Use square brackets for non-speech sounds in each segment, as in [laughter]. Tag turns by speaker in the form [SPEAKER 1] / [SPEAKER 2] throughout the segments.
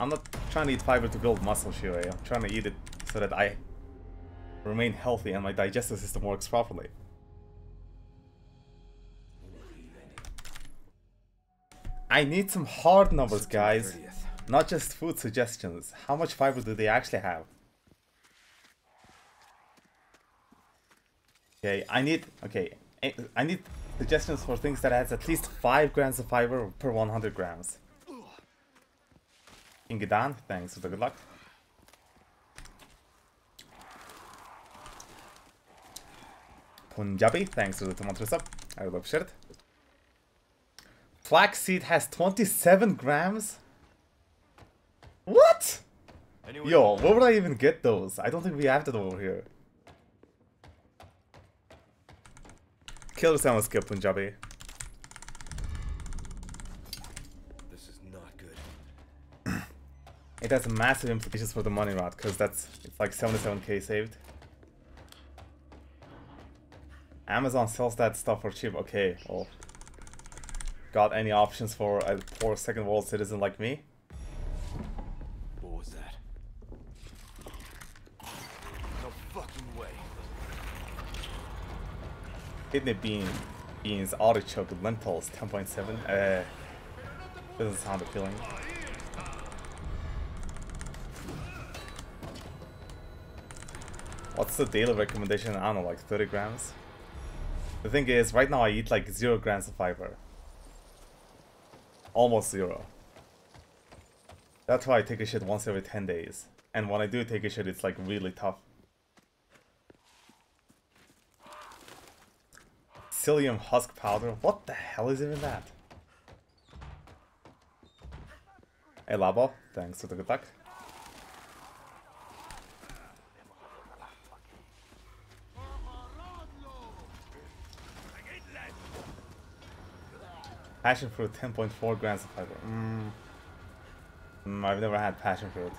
[SPEAKER 1] I'm not trying to eat fiber to build muscle, Shuei. I'm trying to eat it so that I remain healthy and my digestive system works properly. I need some hard numbers, guys. Not just food suggestions. How much fiber do they actually have? Okay, I need... Okay, I need suggestions for things that has at least 5 grams of fiber per 100 grams. Ingedan, thanks for the good luck. Punjabi, thanks for the tomato sub. I love shirt. Flaxseed has 27 grams? What?
[SPEAKER 2] Anyone
[SPEAKER 1] Yo, where would I even get those? I don't think we have that over here. Kill the sound skip Punjabi.
[SPEAKER 2] This is not good.
[SPEAKER 1] It has massive implications for the money route, because that's it's like 77k saved. Amazon sells that stuff for cheap. Okay, well. Got any options for a poor second world citizen like me?
[SPEAKER 2] What was that? No fucking way.
[SPEAKER 1] Kidney bean, beans, artichoke, lentils, 10.7. Uh, doesn't sound appealing. What's the daily recommendation? I don't know, like 30 grams? The thing is, right now I eat like 0 grams of fiber. Almost zero. That's why I take a shit once every 10 days. And when I do take a shit, it's like really tough. Psyllium husk powder? What the hell is even that? Hey Labo, thanks for the good luck. Passion fruit, 10.4 grams of fiber. Mm. Mm, I've never had passion fruit.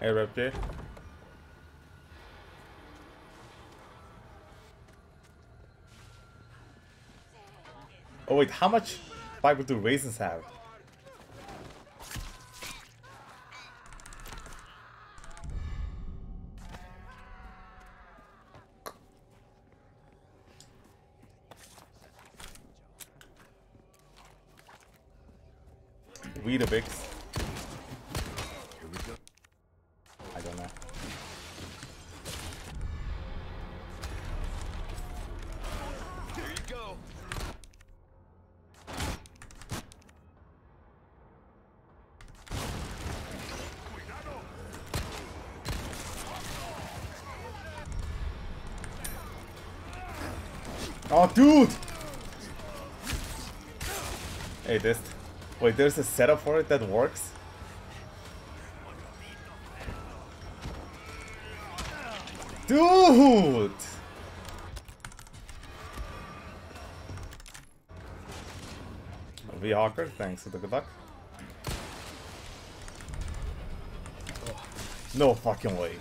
[SPEAKER 1] Hey, Repty. Oh wait, how much fiber do raisins have? Weetabix.
[SPEAKER 2] Here we go.
[SPEAKER 1] I don't know.
[SPEAKER 2] Here you go.
[SPEAKER 1] Oh, dude! Hey, this. Wait, there's a setup for it that works? Dude! V Hawker, thanks for the good luck. No fucking way.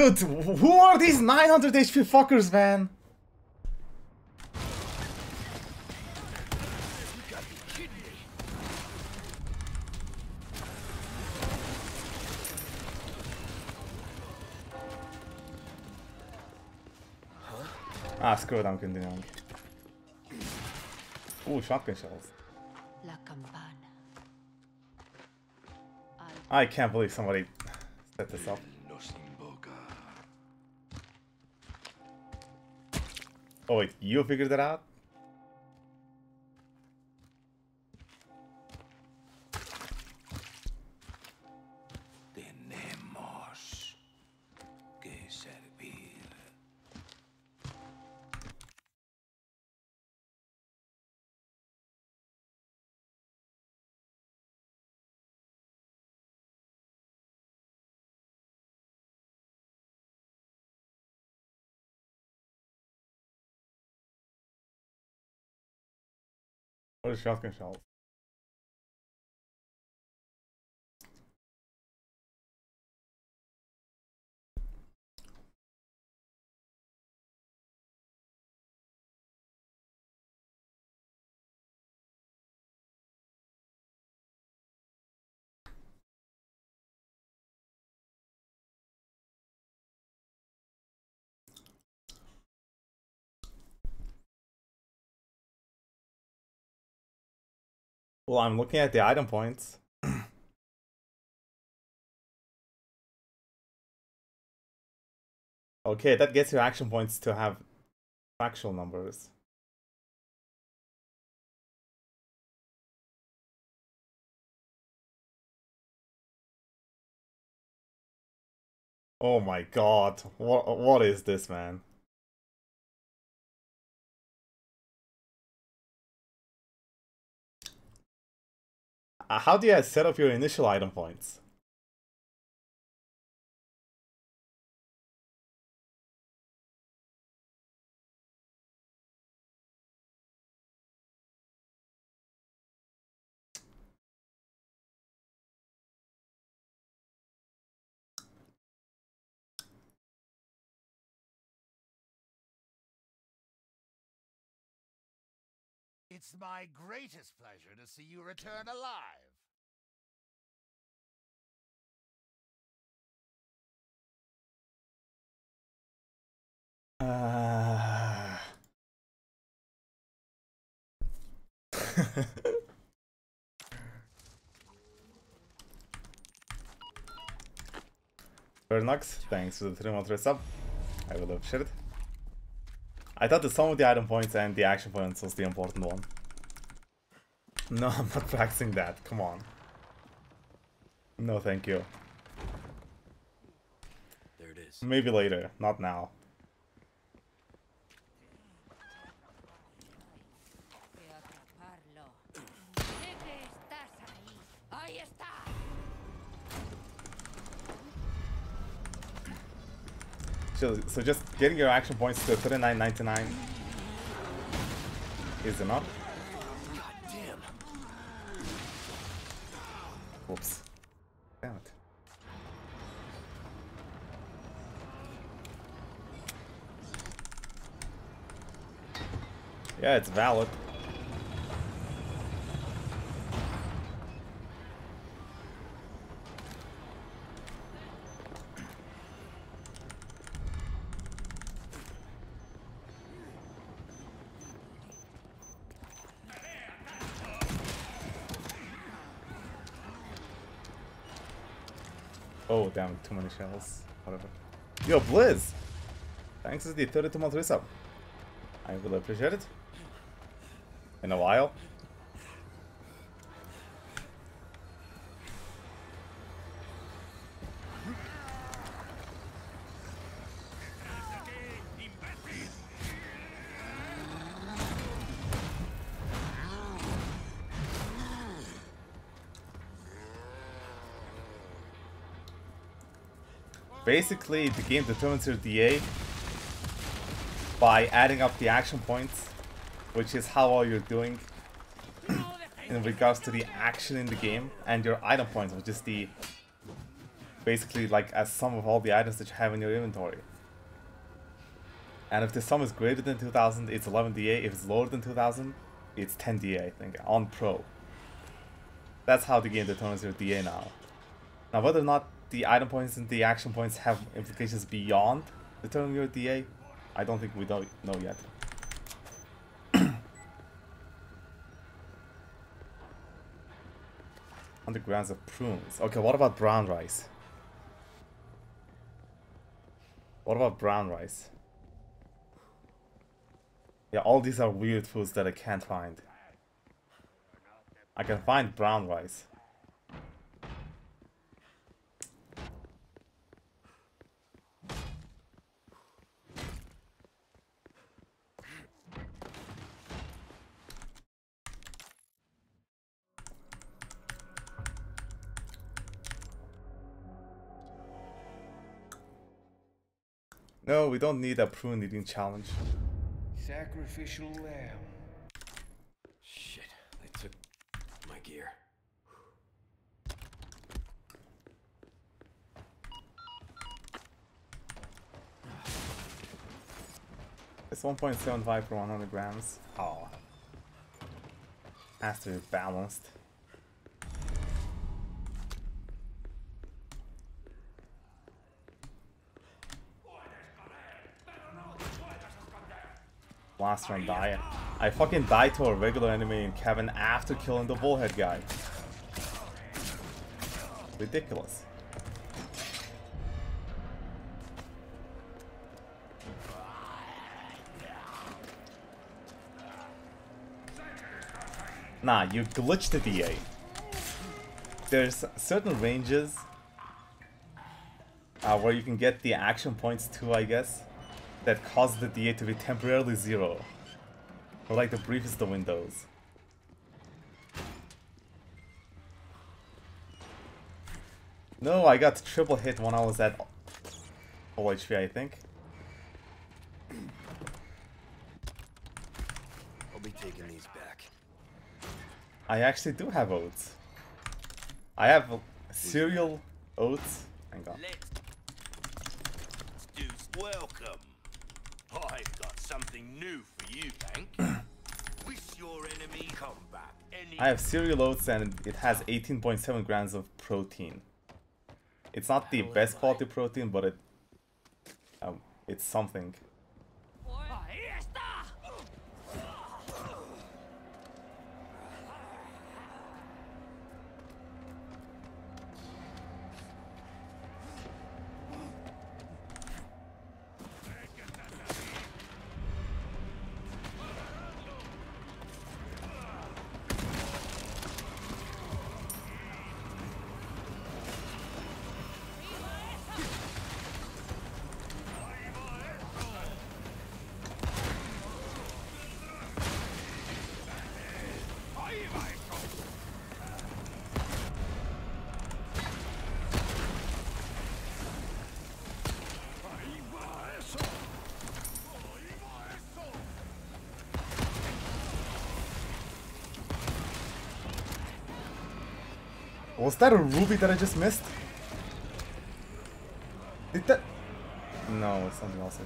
[SPEAKER 1] Dude, who are these 900 HP fuckers, man?
[SPEAKER 2] You gotta be kidding me.
[SPEAKER 1] Ah, screw it, I'm continuing. Ooh, shotgun shells. I can't believe somebody set this up. Oh wait, you figured that out? What is shotgun shells? Well, I'm looking at the item points. [clears throat] okay, that gets you action points to have factual numbers. Oh my god, what what is this, man? Uh, how do you set up your initial item points?
[SPEAKER 3] It's my greatest pleasure to see you return alive.
[SPEAKER 1] Uh... [laughs] Vernox, thanks for the 3 month sub. I will appreciate it. I thought the sum of the item points and the action points was the important one. No, I'm not practicing that. Come on. No, thank you.
[SPEAKER 2] There it is.
[SPEAKER 1] Maybe later, not now. So, so just getting your action points to 39.99 is enough. Whoops. Damn it. Yeah, it's valid. Oh, damn, too many shells. Whatever. Yo, Blizz! Thanks for the 32 month resub. I will appreciate it. In a while. Basically, the game determines your DA by adding up the action points, which is how well you're doing in regards to the action in the game, and your item points, which is the basically like a sum of all the items that you have in your inventory. And if the sum is greater than 2000, it's 11 DA. If it's lower than 2000, it's 10 DA, I think, on Pro. That's how the game determines your DA now. Now, whether or not the item points and the action points have implications beyond the determining your DA, I don't think we don't know yet. [coughs] Hundred grams of prunes. Okay, what about brown rice? What about brown rice? Yeah, all these are weird foods that I can't find. I can find brown rice. No, we don't need a prune eating challenge.
[SPEAKER 4] Sacrificial lamb.
[SPEAKER 2] Shit. They took my gear.
[SPEAKER 1] It's 1.75 per 100 grams. Oh. Has to be balanced. Last one die. I fucking died to a regular enemy in Kevin after killing the bullhead guy. Ridiculous. Nah, you glitched the DA. There's certain ranges uh, where you can get the action points too, I guess, that caused the DA to be temporarily zero. For like the briefest of windows. No, I got triple hit when I was at full HP, I think.
[SPEAKER 2] I'll be taking these back.
[SPEAKER 1] I actually do have oats. I have cereal oats. Hang on.
[SPEAKER 3] Let's do welcome. I've got something new for you, Hank. [clears throat] Wish your enemy come back any
[SPEAKER 1] I have cereal oats and it has 18.7 grams of protein. It's not the best quality protein, but it um, it's something. Was that a ruby that I just missed? Did that? No, it's something else.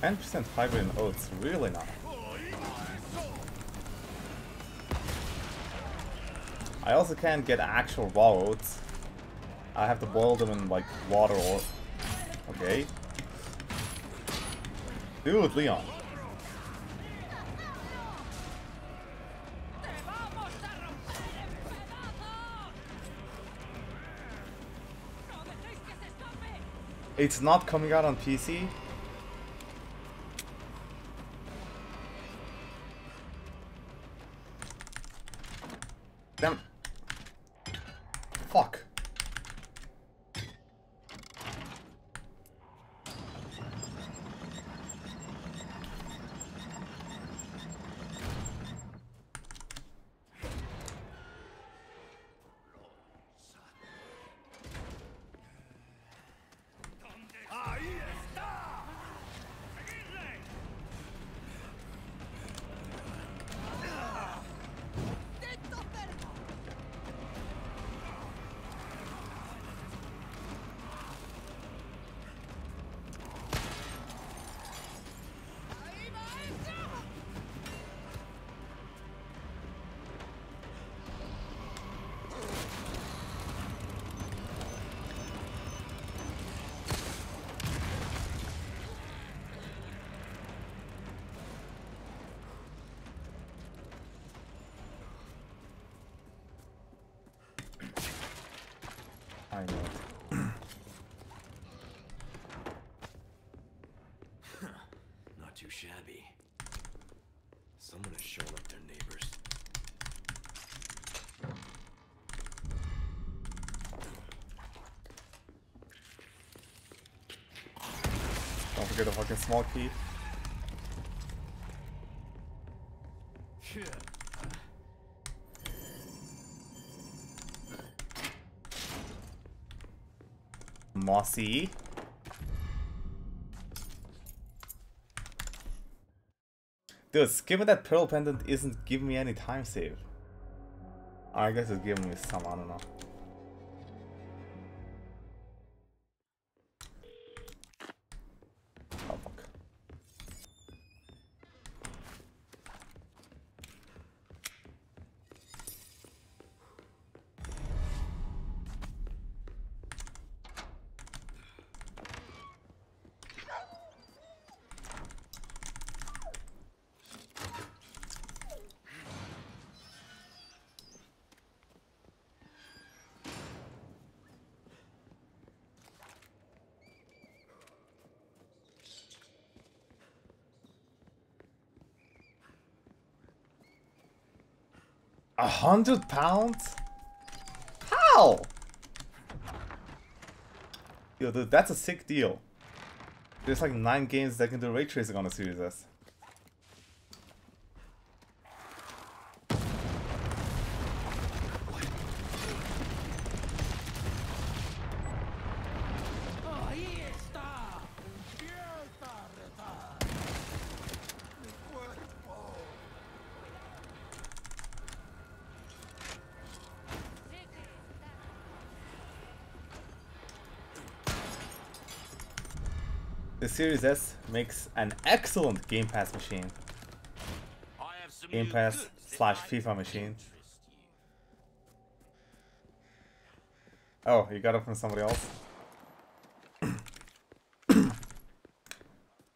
[SPEAKER 1] Ten percent fiber in oats, really not. I also can't get actual raw oats. I have to boil them in like water or okay. Dude, Leon. It's not coming out on PC. Damn. Fuck. small key. Mossy. Dude, skipping that pearl pendant isn't giving me any time save. I guess it's giving me some, I don't know. Hundred pounds? How? Yo, dude, that's a sick deal. There's like nine games that can do ray tracing on a Series S. Series S makes an excellent Game Pass machine. Game Pass slash FIFA machine. Oh, you got it from somebody else? [coughs]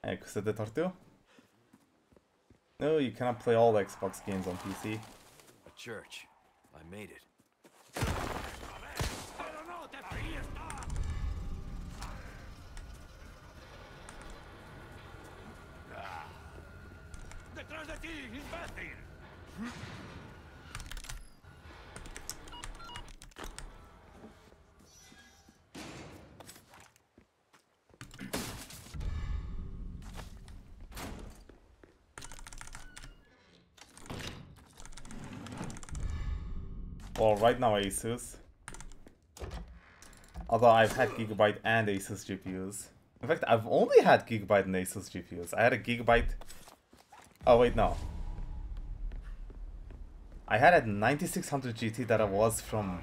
[SPEAKER 1] Eh, hey, cos'è de tortue? No, you cannot play all Xbox games on PC.
[SPEAKER 2] A church. I made it.
[SPEAKER 3] De ti, imbécil.
[SPEAKER 1] Well, right now Asus. Although I've had Gigabyte and Asus GPUs. In fact, I've only had Gigabyte and Asus GPUs. I had a Gigabyte... Oh, wait, no. I had a 9600 GT that I was from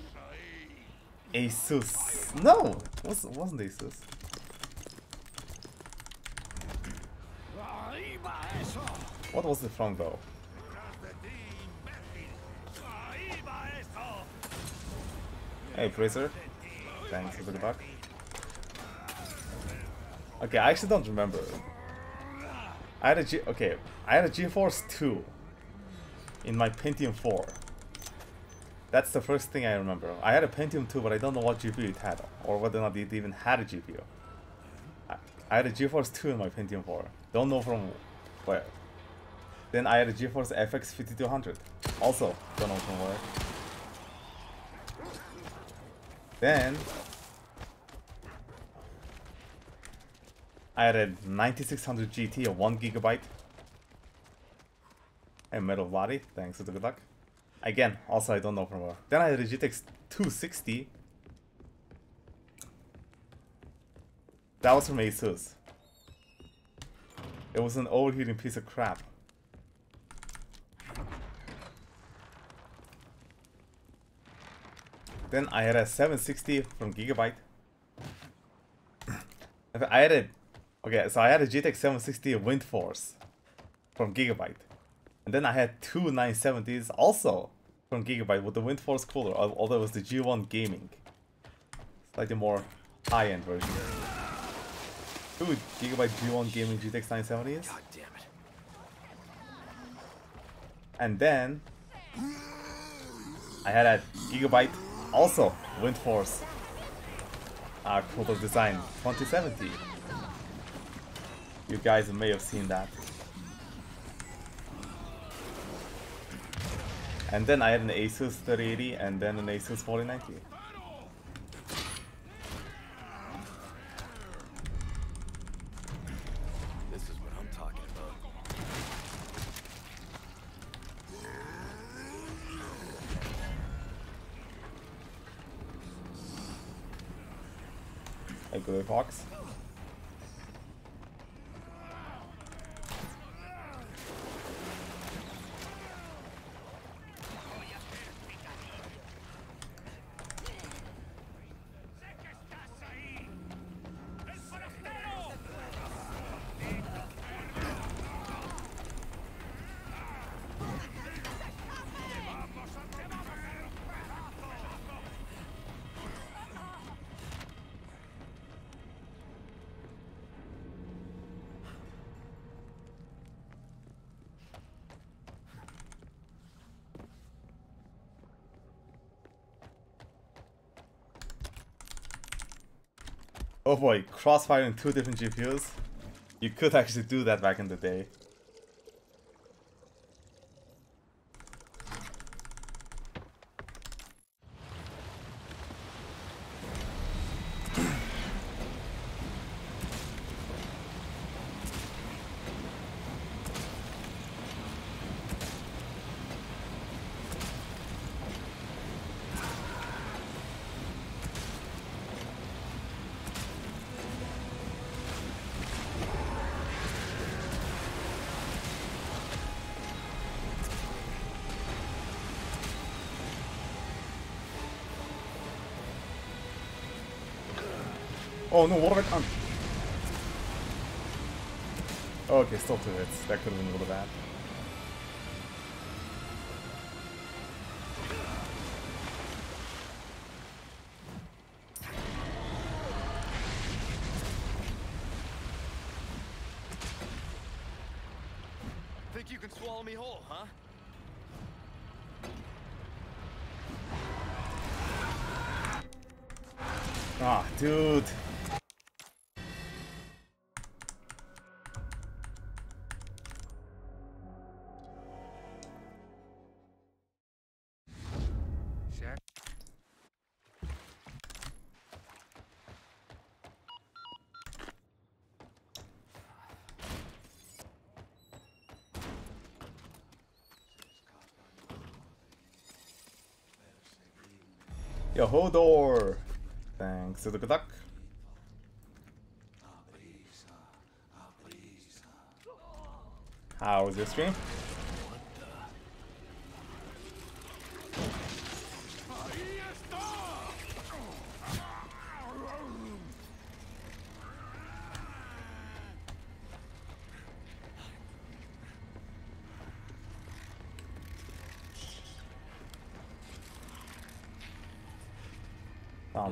[SPEAKER 1] Asus. No, was, it wasn't Asus. What was it from though? Hey, Fraser. Thanks for the buck. Okay, I actually don't remember. I had a G. Okay, I had a GeForce 2 in my Pentium 4. That's the first thing I remember. I had a Pentium 2, but I don't know what GPU it had, or whether or not it even had a GPU. I, had a GeForce 2 in my Pentium 4. Don't know from where. Then I had a GeForce FX 5200. Also, don't know from where. Then I had a 9600 GT, a 1 gigabyte. And Metal Body, thanks for the good luck. Again, also I don't know from where. Then I had a GTX 260. That was from Asus. It was an overheating piece of crap. Then I had a 760 from Gigabyte. [coughs] I had a okay, so I had a GTX 760 Windforce from Gigabyte, and then I had two 970s also from Gigabyte with the Windforce cooler, although it was the G1 Gaming, slightly more high-end version. Two Gigabyte G1 Gaming GTX 970s,
[SPEAKER 2] God damn it.
[SPEAKER 1] and then I had a Gigabyte also Windforce uh, cooler design 2070. You guys may have seen that. And then I had an Asus 3080 and then an Asus 4090.
[SPEAKER 2] This is what I'm talking about.
[SPEAKER 1] A good fox. Oh boy, crossfire in two different GPUs? You could actually do that back in the day. Oh no, what have I done? Okay, still two hits. That could have been a little bad. Yo, Hodor! Thanks to the luck. How was your stream?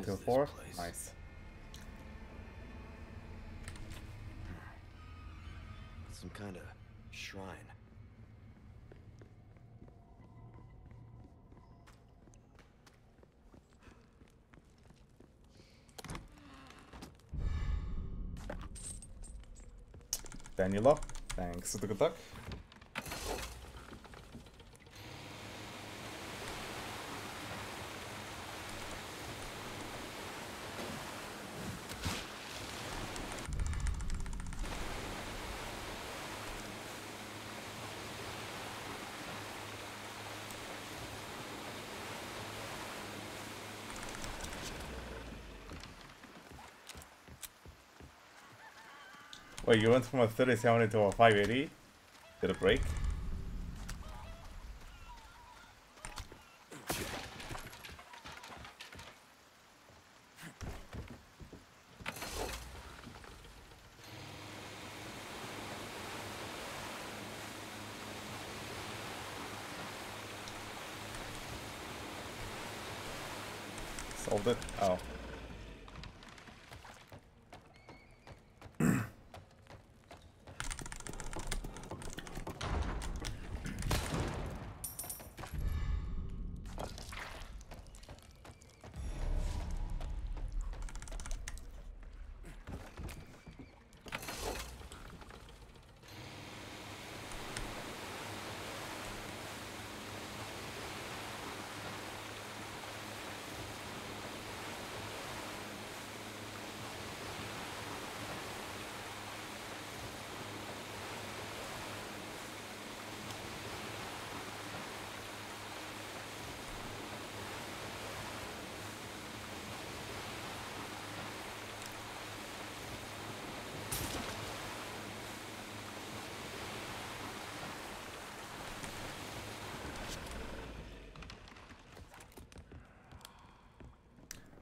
[SPEAKER 1] To
[SPEAKER 2] this
[SPEAKER 1] four. Nice.
[SPEAKER 2] Some kind of shrine.
[SPEAKER 1] Daniela, thanks to the good luck. Wait, you went from a 37 to a 580? Did it break?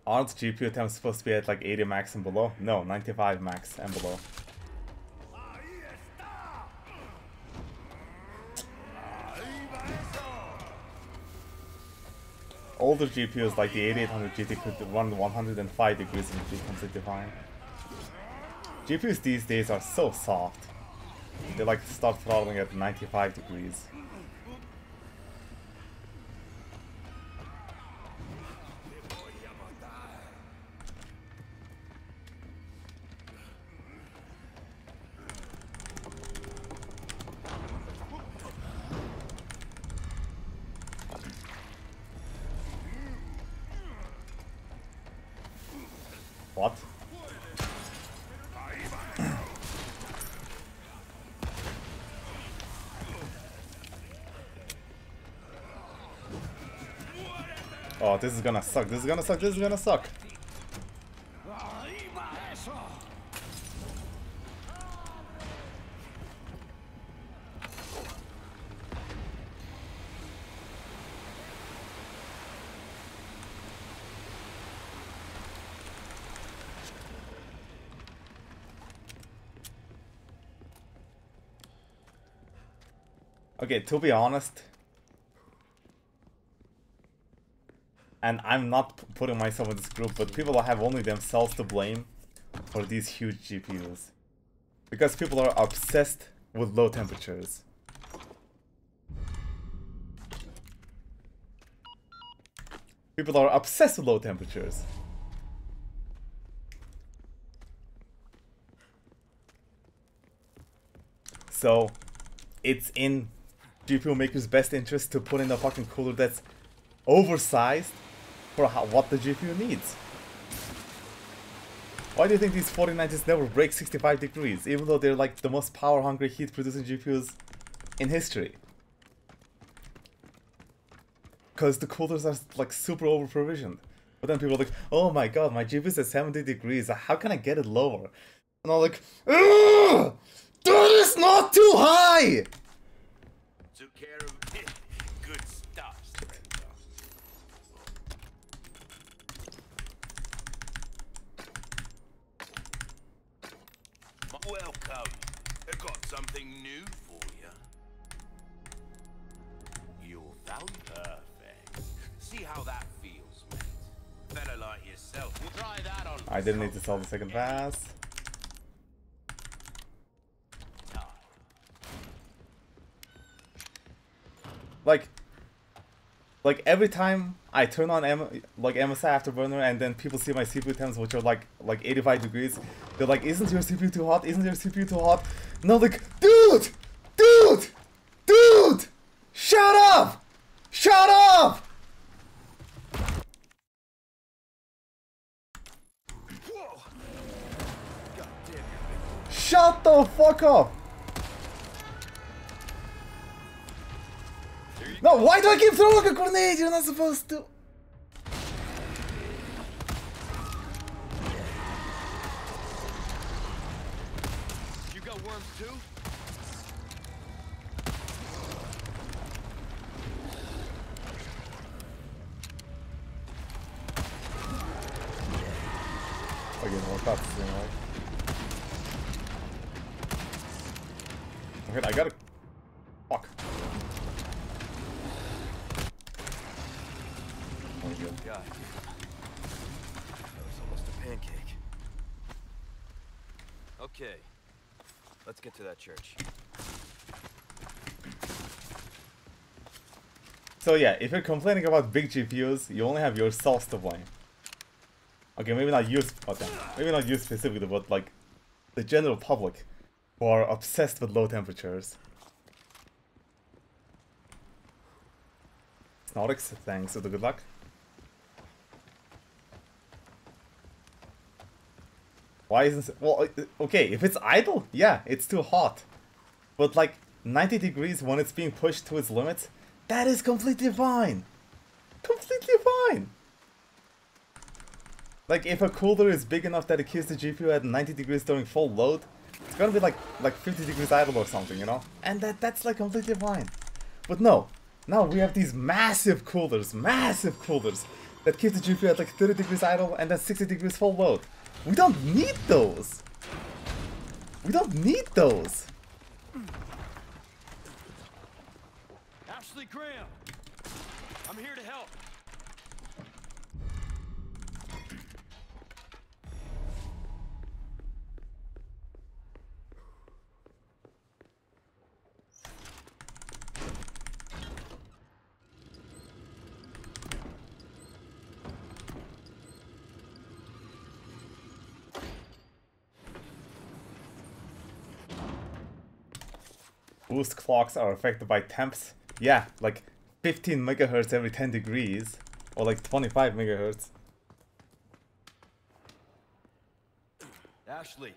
[SPEAKER 1] Aren't GPU temps supposed to be at like 80 max and below? No, 95 max and below. Older GPUs like the 8800 GT could run 105 degrees be completely fine. GPUs these days are so soft. They like start throttling at 95 degrees. This is gonna suck. This is gonna suck. This is gonna suck. Okay, to be honest, and I'm not putting myself in this group, but people have only themselves to blame for these huge GPUs. Because people are obsessed with low temperatures. People are obsessed with low temperatures. So, it's in GPU maker's best interest to put in a fucking cooler that's oversized for how, what the GPU needs. Why do you think these 4090s never break 65 degrees, even though they're like the most power hungry heat producing GPUs in history? Because the coolers are like super over provisioned. But then people are like, oh my god, my GPU is at 70 degrees, how can I get it lower? And I'm like, Ugh! that is not too high!
[SPEAKER 3] Took care of it. Good stuff, stranger. Welcome. I got something new for you. You're found perfect. See how that feels, mate. Fella like yourself. We'll try that on.
[SPEAKER 1] I didn't need to sell the second pass. Like, like every time I turn on M like MSI Afterburner and then people see my CPU temps which are like like 85 degrees, they're like, isn't your CPU too hot? Isn't your CPU too hot? No, like, dude, dude, dude, shut up, shut up. Shut the fuck up! No, why do I keep throwing a grenade? You're not supposed to.
[SPEAKER 4] Church.
[SPEAKER 1] So yeah, if you're complaining about big GPUs, you only have yourselves to blame. Okay, maybe not you, okay, maybe not you specifically, but like the general public who are obsessed with low temperatures. Snorix, thanks for the good luck. Why isn't well? Okay, if it's idle, yeah, it's too hot. But like 90 degrees when it's being pushed to its limits, that is completely fine. Completely fine. Like if a cooler is big enough that it keeps the GPU at 90 degrees during full load, it's gonna be like like 50 degrees idle or something, you know? And that that's like completely fine. But no, now we have these massive coolers, massive coolers that keep the GPU at like 30 degrees idle and then 60 degrees full load. We don't need those. We don't need those.
[SPEAKER 4] Ashley Graham! I'm here to help.
[SPEAKER 1] Boost clocks are affected by temps. Yeah, like 15 megahertz every 10 degrees. Or like 25 megahertz.
[SPEAKER 4] Ashley,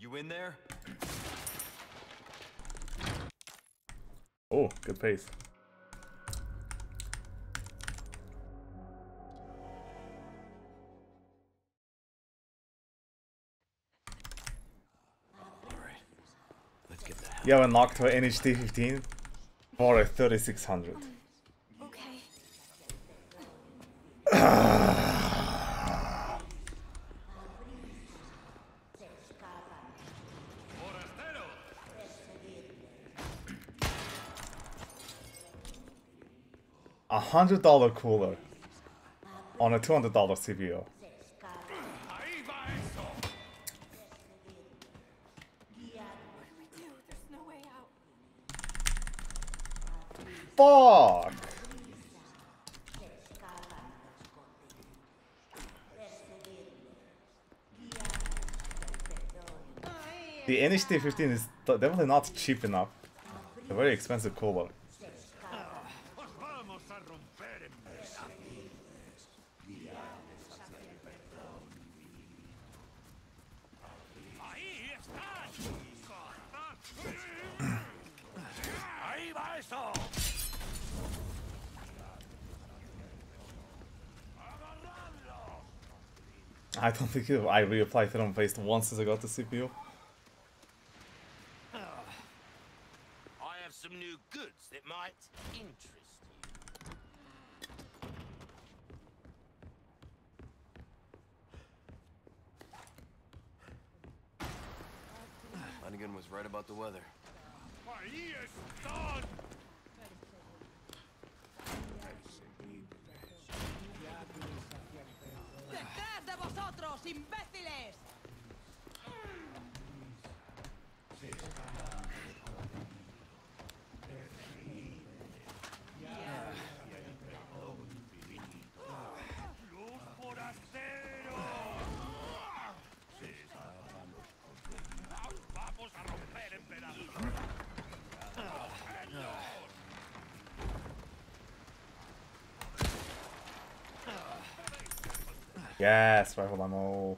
[SPEAKER 4] you in there?
[SPEAKER 1] Oh, good pace.
[SPEAKER 2] Let's get the hell
[SPEAKER 1] You have unlocked her NH-D15 for a 3600.
[SPEAKER 5] Okay.
[SPEAKER 1] A hundred dollar cooler on a two hundred HT15 is definitely not cheap enough. A very expensive cooler. I don't think I reapplied thermal paste once since I got the CPU. Yes, rifle ammo.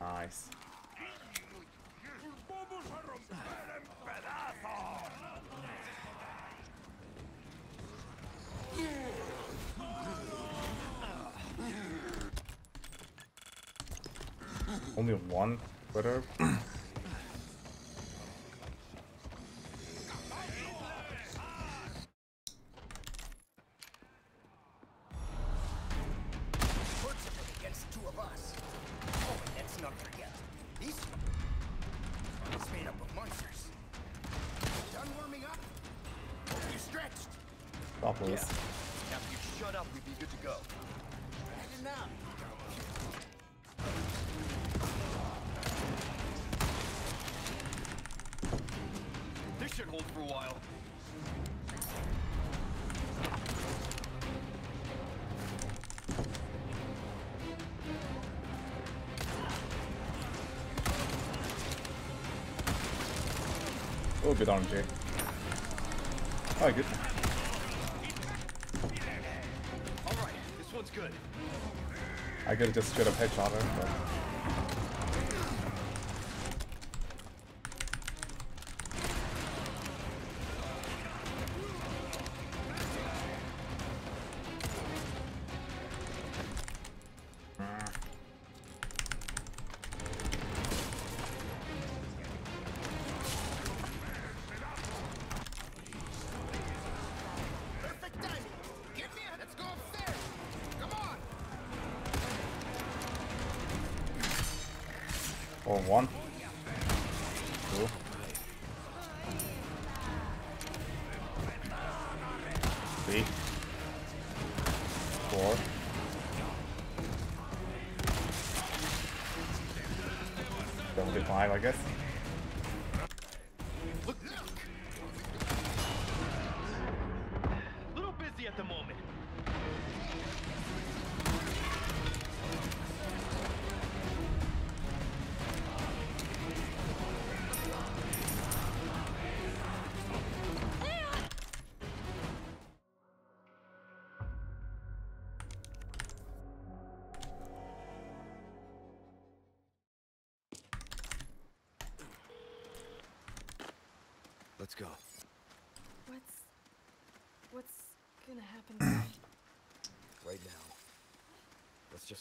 [SPEAKER 1] Nice.
[SPEAKER 3] ¡Vamos a romper!
[SPEAKER 1] Only one Twitter. Topless.
[SPEAKER 4] After you shut up, we'd be good to go.
[SPEAKER 6] Heading.
[SPEAKER 4] This should hold for a while.
[SPEAKER 1] Oh, good RNG. Oh, good. I could have just straight up headshot her, but...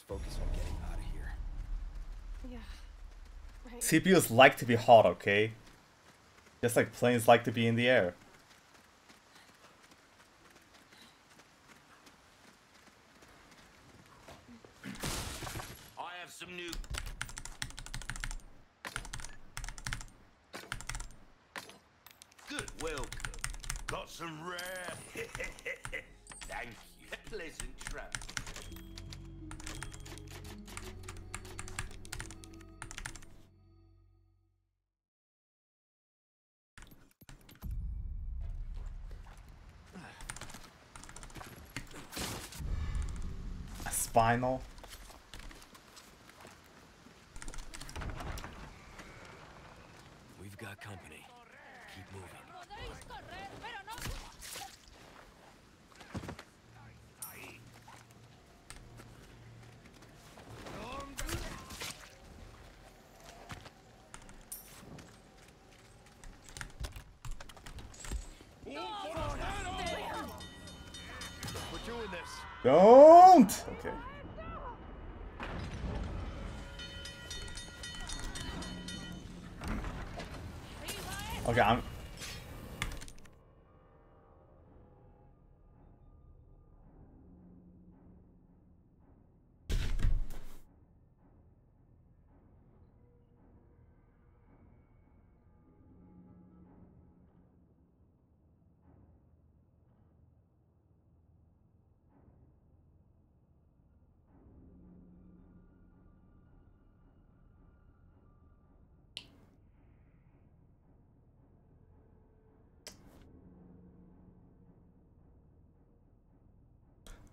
[SPEAKER 4] focus on getting out of here.
[SPEAKER 7] yeah. Right.
[SPEAKER 1] CPUs like to be hot, okay? Just like planes like to be in the air. A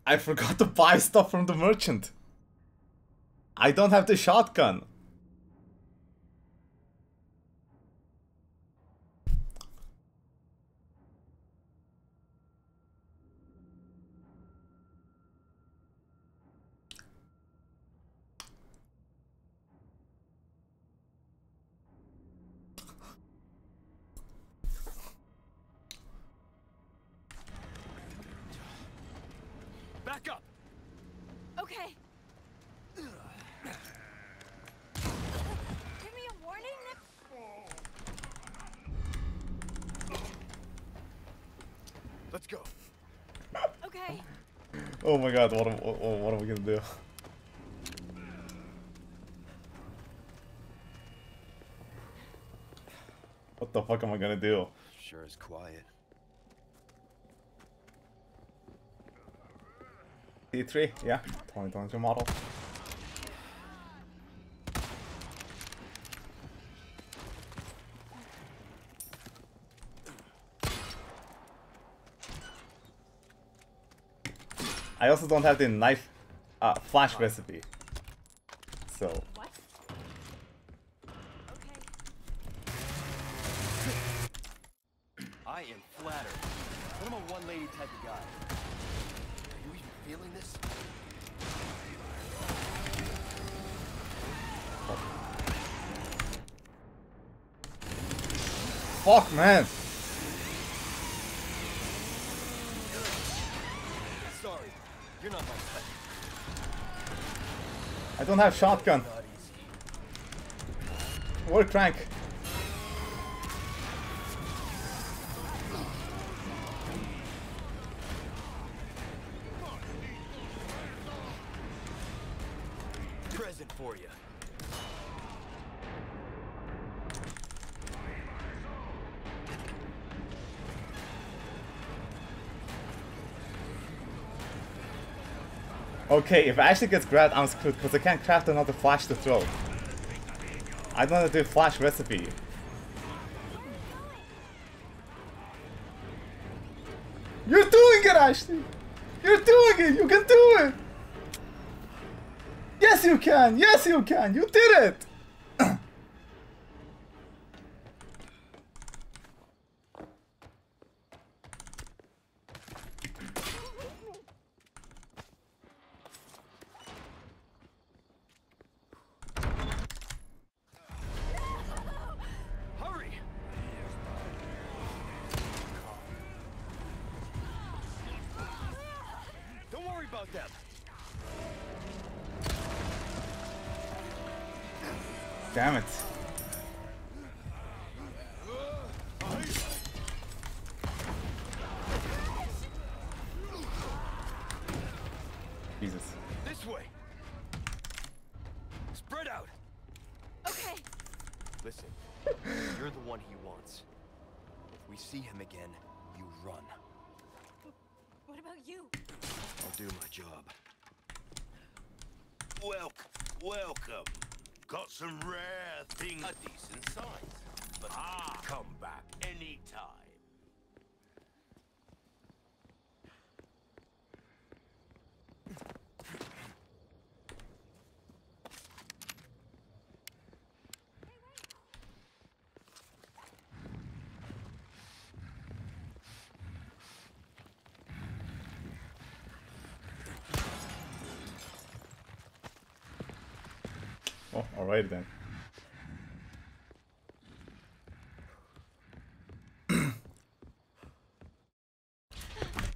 [SPEAKER 1] I forgot to buy stuff from the merchant. I don't have the shotgun.
[SPEAKER 8] Back up.
[SPEAKER 7] Okay. Give me a warning.
[SPEAKER 4] Let's go.
[SPEAKER 7] Okay.
[SPEAKER 1] Oh my god, what am, what, what are we gonna do? What the fuck am I gonna do?
[SPEAKER 4] Sure is quiet.
[SPEAKER 1] T3, yeah, 2022 model. Also don't have the knife uh, flash recipe. Have shotgun.
[SPEAKER 4] Easy.
[SPEAKER 1] Crank. Okay, if Ashley gets grabbed, I'm screwed because I can't craft another flash to throw. I don't how to do flash recipe. You're doing it, Ashley! You're doing it! You can do it! Yes, you can! Yes, you can! You did it! Oh, alright then.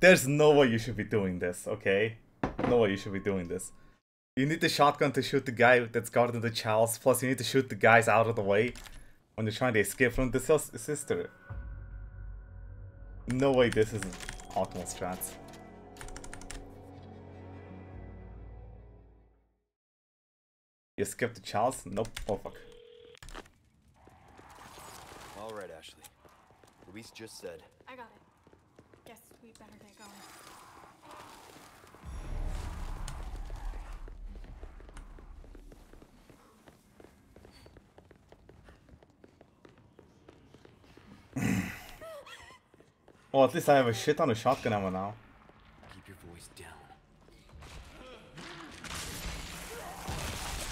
[SPEAKER 1] There's no way you should be doing this, okay? No way you should be doing this. You need the shotgun to shoot the guy that's guarding the chalice, plus you need to shoot the guys out of the way when they're trying to escape from the sister. No way this is optimal strats. You skipped the chalice? Nope. Oh fuck.
[SPEAKER 4] All right, Ashley. Luis just said,
[SPEAKER 7] I got it. Guess we better get going. [laughs]
[SPEAKER 1] Well, at least I have a shit on a shotgun ammo now.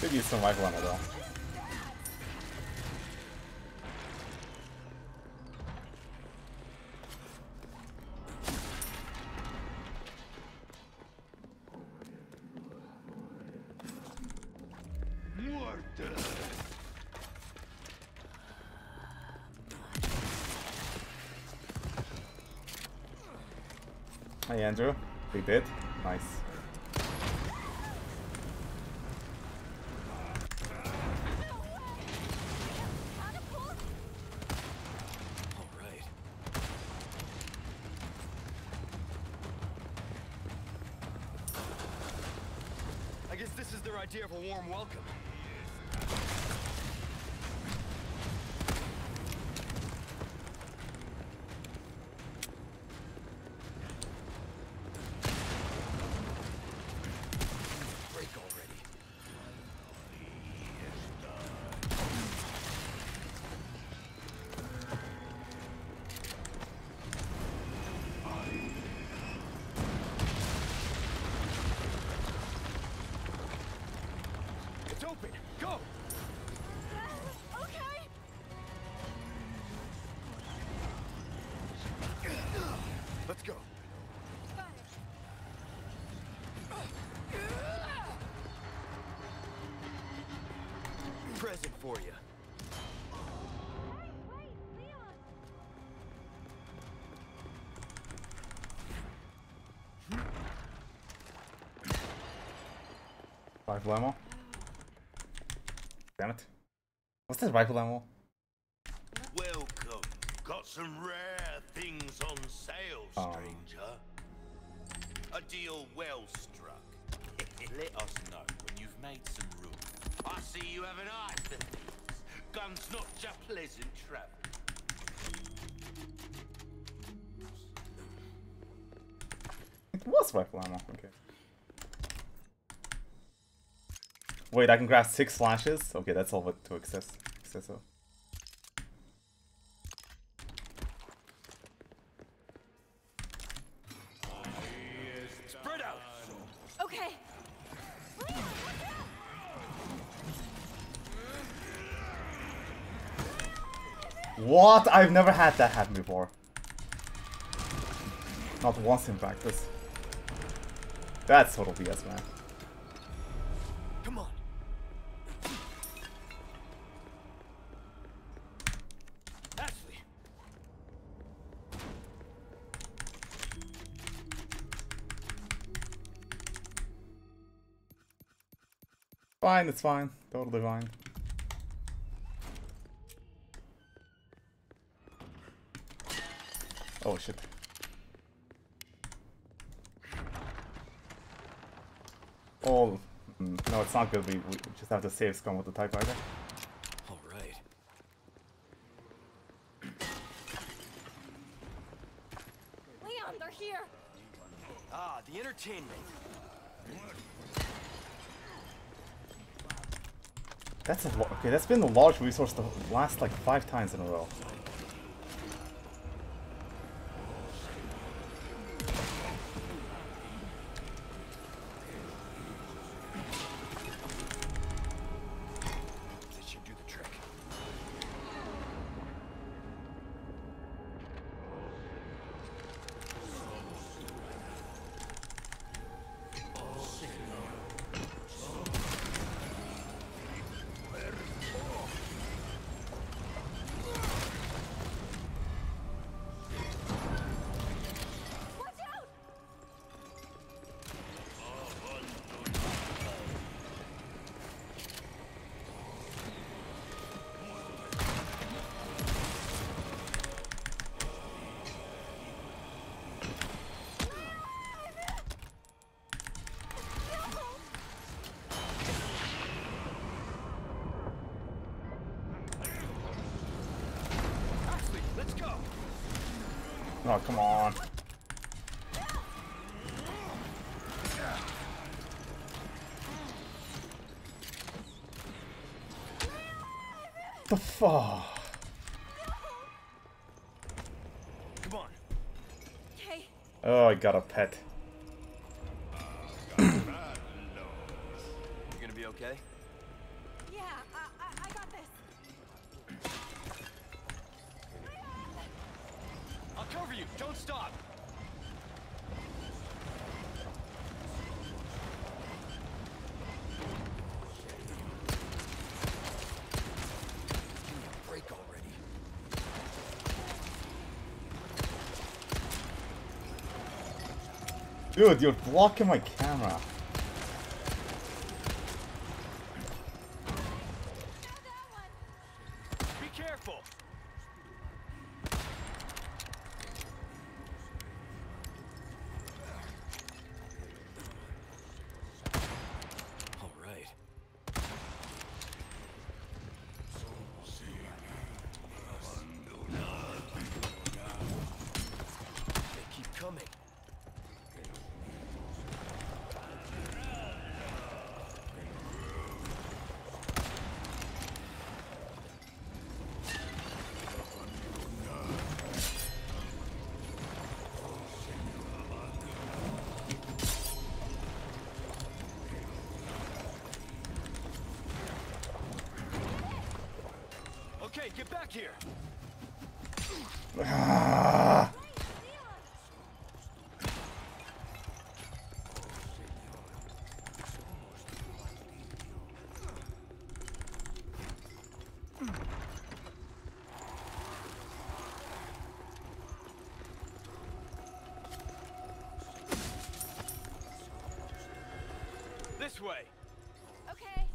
[SPEAKER 1] Could use some rifle ammo though. Hi Andrew. We did. Nice. Rifle ammo. Damn it. What's this rifle ammo?
[SPEAKER 3] Welcome. Got some rare things on sale,
[SPEAKER 1] Oh.
[SPEAKER 3] stranger. A deal well struck. [laughs] Let us know when you've made some room. I see you have an eye for things. Gun's not just pleasant travel.
[SPEAKER 1] It was rifle ammo. Okay. Wait, I can grab six flashes? Okay, that's all but to excess. Excessive.
[SPEAKER 8] Spread out.
[SPEAKER 7] Okay.
[SPEAKER 1] What? I've never had that happen before. Not once in practice. That's total BS, man. Fine, it's fine. Totally fine. Oh shit. Oh, mm, no, it's not good. We, we just have to save scum with the typewriter.
[SPEAKER 2] All right.
[SPEAKER 7] Leon, they're here.
[SPEAKER 4] Ah, the entertainment.
[SPEAKER 1] That's a okay. That's been a large resource the last like five times in a row. Dude, you're blocking my camera.
[SPEAKER 8] Be careful.
[SPEAKER 2] All right.
[SPEAKER 4] They keep coming.
[SPEAKER 8] Okay, get back here.
[SPEAKER 1] Ah.
[SPEAKER 8] This way.
[SPEAKER 7] Okay.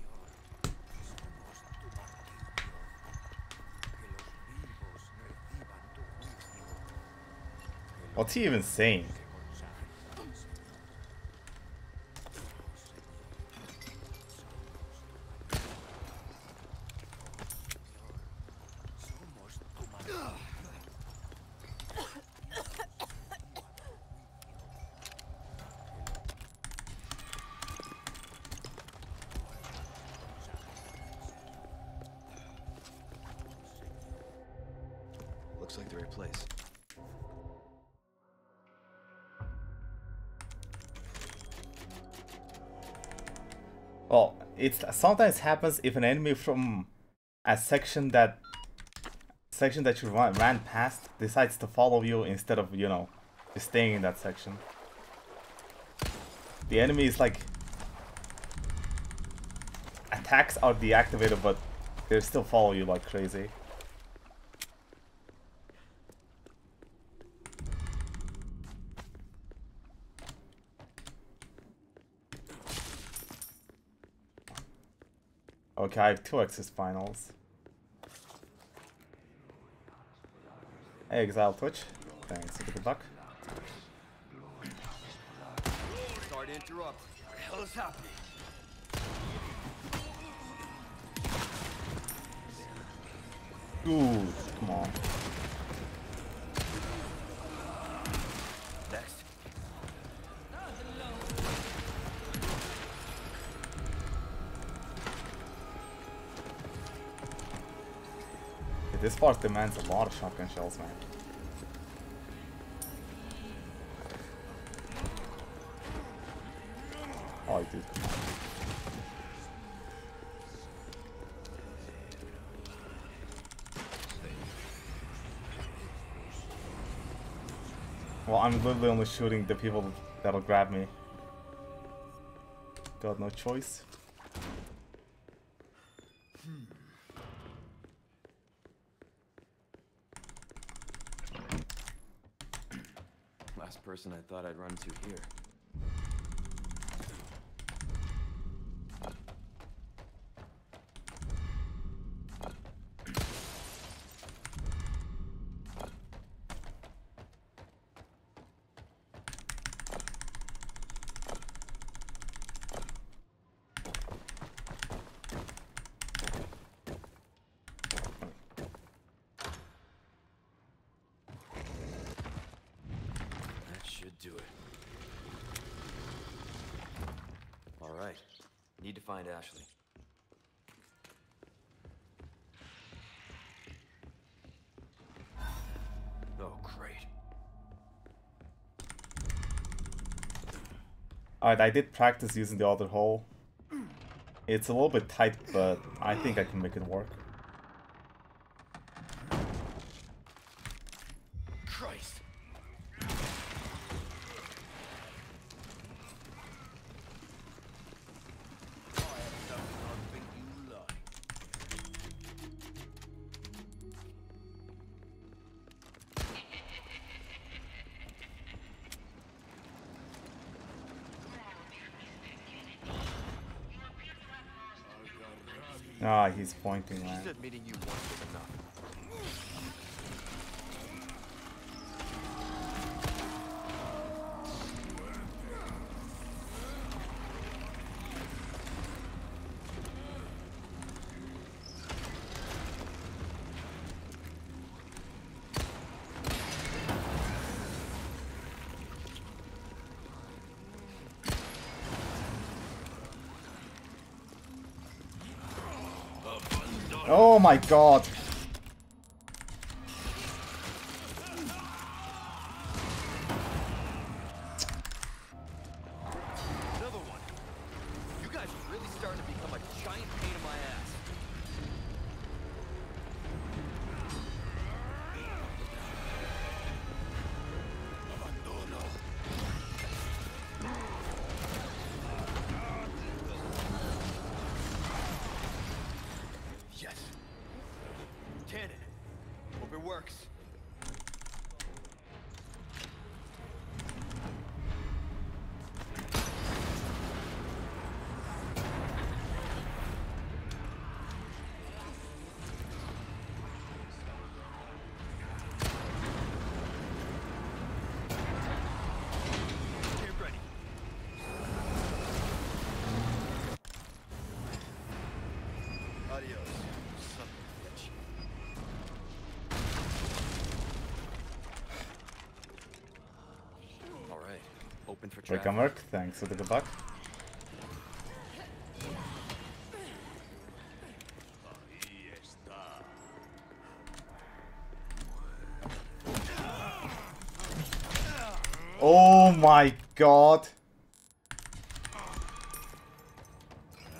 [SPEAKER 1] What's he even saying? It sometimes happens if an enemy from a section that section that you run, ran past decides to follow you instead of you know just staying in that section. The enemy is like attacks are deactivated, but they still follow you like crazy. Okay, I have two Exis finals. Hey, Exile Twitch. Thanks for the good luck.
[SPEAKER 4] Sorry to interrupt. What the hell is happening?
[SPEAKER 1] Ooh, come on. Part demands a lot of shotgun shells, man. Oh, dude. Well, I'm literally only shooting the people that'll grab me. Got no choice.
[SPEAKER 4] Last person I thought I'd run to here. That should do it. All right. Need to find Ashley. Oh, great.
[SPEAKER 1] Alright, I did practice using the other hole. It's a little bit tight, but I think I can make it work. He's pointing, man. Oh my god!
[SPEAKER 4] Adios, open for traffic.
[SPEAKER 1] Welcome work, thanks for the good luck. Oh my god!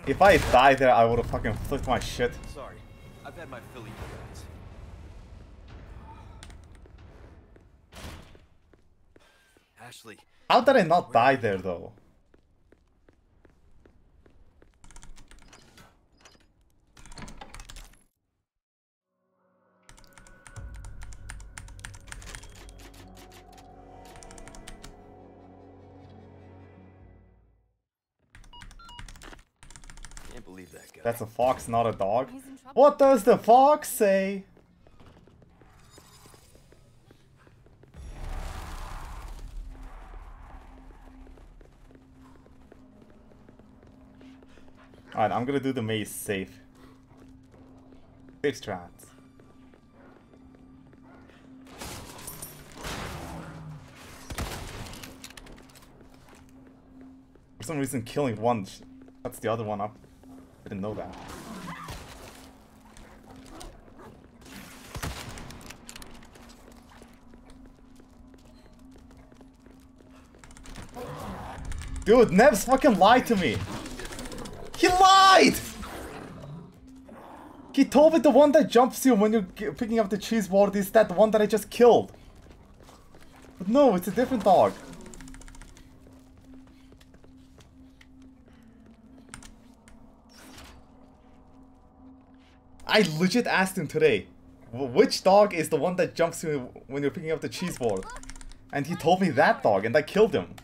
[SPEAKER 1] If I died there, I would have fucking flipped my shit.
[SPEAKER 4] Sorry, I've had my fill of guys. Ashley,
[SPEAKER 1] How did I not die there though? That's a fox, not a dog.
[SPEAKER 7] He's in trouble.
[SPEAKER 1] What does the fox say? Alright, I'm gonna do the maze safe. Safe strats. For some reason, killing one that's the other one up. I didn't know that. Dude, Nevs fucking lied to me. He lied! He told me the one that jumps you when you're picking up the cheese board is that the one that I just killed. But no, it's a different dog. I legit asked him today, which dog is the one that jumps you when you're picking up the cheese board? And he told me that dog, and I killed him.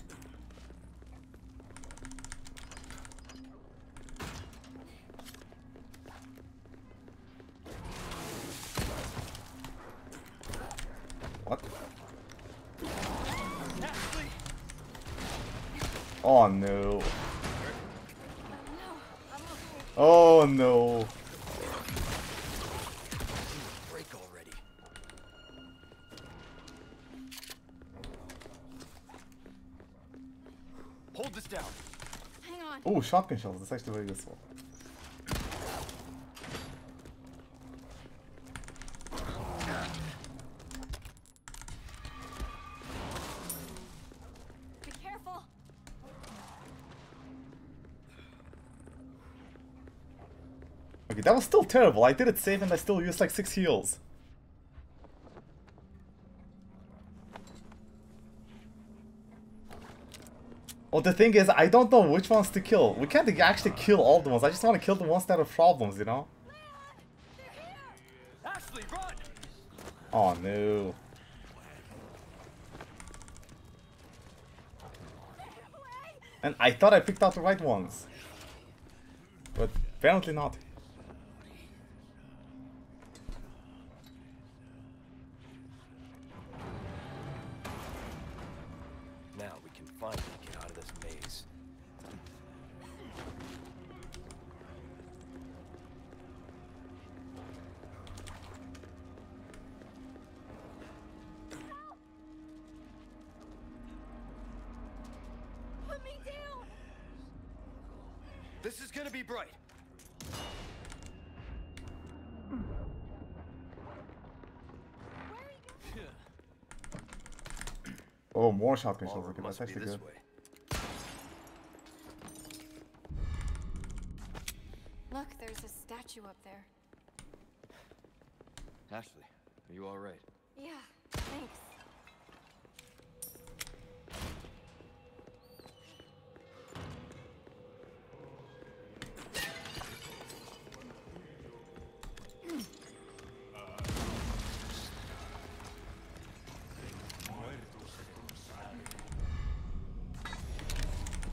[SPEAKER 1] Shotgun shells. That's actually very useful. Okay, that was still terrible. I did it safe and I still used like six heals. Well, the thing is, I don't know which ones to kill. We can't actually kill all the ones. I just want to kill the ones that have problems, you know?
[SPEAKER 4] Ashley!
[SPEAKER 1] Oh no. And I thought I picked out the right ones. But apparently not. Shotgun shells. Okay, that's actually good.
[SPEAKER 4] way.
[SPEAKER 7] Look, there's a statue up there.
[SPEAKER 4] Ashley, are you all right?
[SPEAKER 7] Yeah,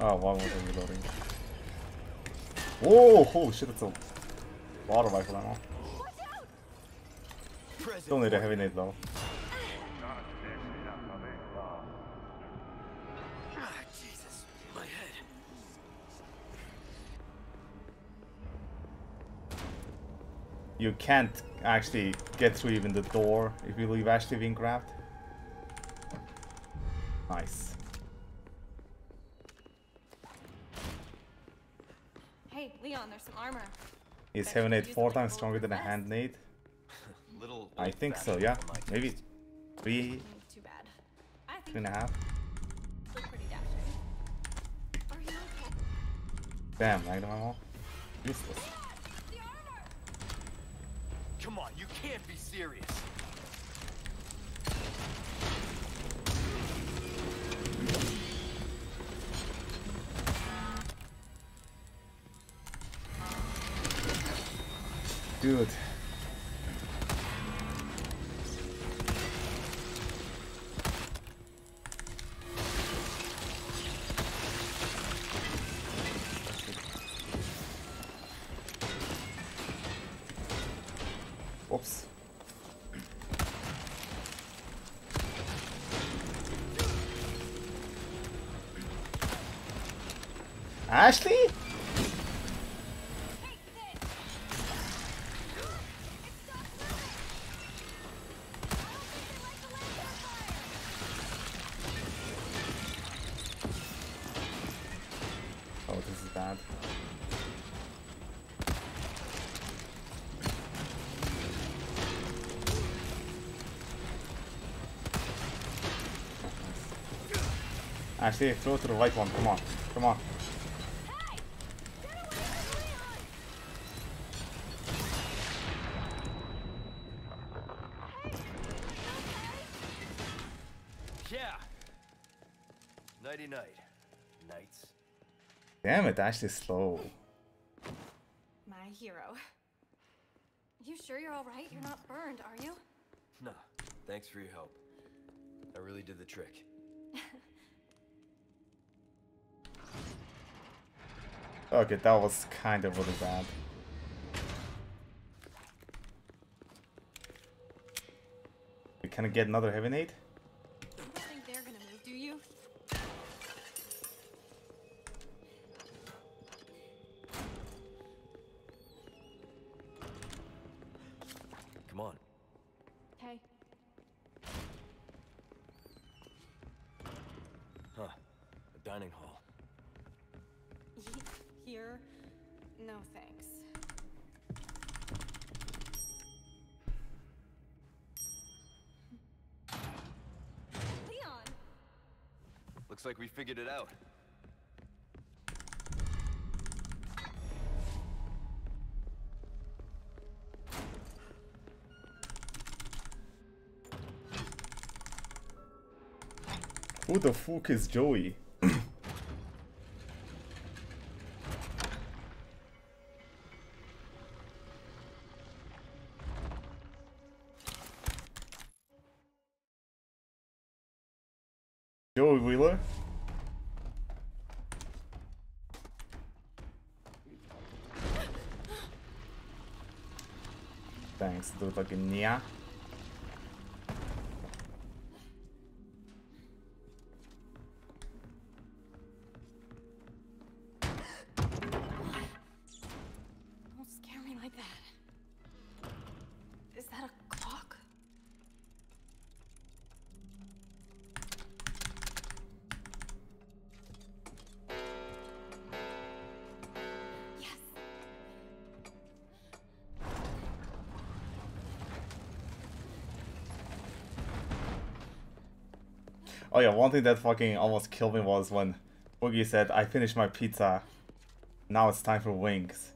[SPEAKER 1] Oh, why wasn't reloading? Whoa, holy shit, it's a water rifle ammo. Still need a heavy nade though. You can't actually get through even the door if you leave being grabbed. Nice. Is Heavy Nade four times stronger than a hand nade? [laughs]
[SPEAKER 4] Little,
[SPEAKER 1] I think so, yeah. Maybe three,
[SPEAKER 7] too bad. I think
[SPEAKER 1] two and a half. Damn, Magnum ammo. Useless.
[SPEAKER 4] Come on, you can't be serious.
[SPEAKER 1] Dude. Actually, throw to the right one. Come on. Come on.
[SPEAKER 4] Yeah. Nighty night. Nights.
[SPEAKER 1] Damn it, Ashley's slow.
[SPEAKER 7] My hero. You sure you're all right? You're not burned, are you?
[SPEAKER 4] No, thanks for your help. I really did the trick.
[SPEAKER 1] Okay, that was kind of really bad. We can get another heavy nade?
[SPEAKER 4] Like we figured it out.
[SPEAKER 1] Who the fuck is Joey? Joey Thanks, dude, Oh yeah, one thing that fucking almost killed me was when Boogie said, I finished my pizza. Now it's time for wings.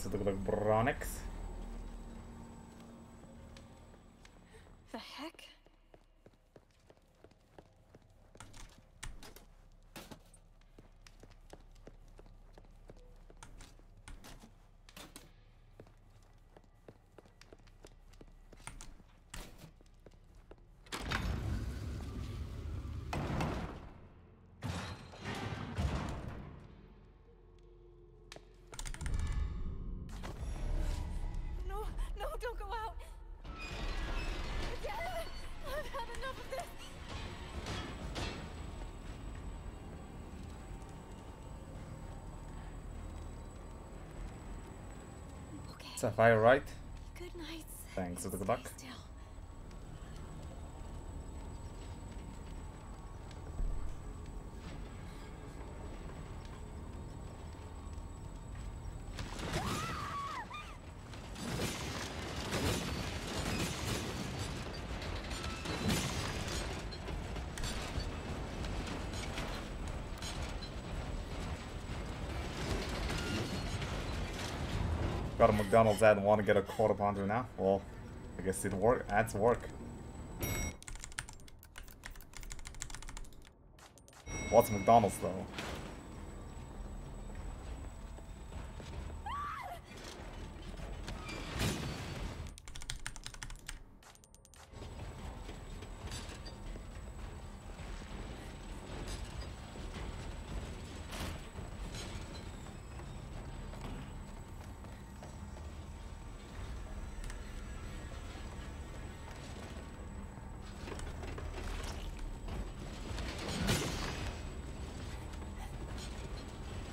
[SPEAKER 1] Thanks, it looked like Bronix. Sapphire, right?
[SPEAKER 7] Good nights.
[SPEAKER 1] Thanks for the good luck. McDonald's ad and want to get a quarter pounder now? Well, I guess it work. Ads work. What's McDonald's though?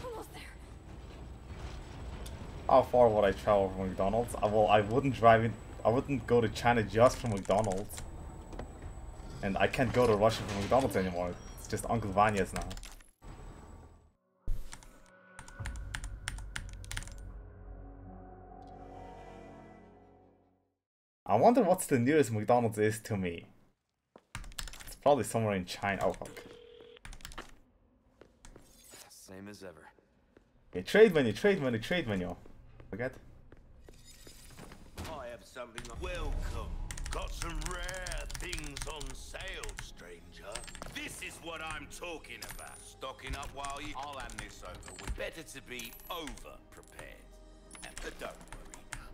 [SPEAKER 7] Almost there.
[SPEAKER 1] How far would I travel from McDonald's? Well, I wouldn't drive in. I wouldn't go to China just for McDonald's. And I can't go to Russia for McDonald's anymore. It's just Uncle Vanya's now. I wonder what's the nearest McDonald's is to me. It's probably somewhere in China. Oh fuck.
[SPEAKER 4] Same as ever.
[SPEAKER 1] Okay, trade menu, trade menu, trade menu. Forget.
[SPEAKER 3] I have something. Welcome. Got some rare things on sale, stranger. This is what I'm talking about. Stocking up while you. I'll hand this over. We're better to be over prepared. But don't worry.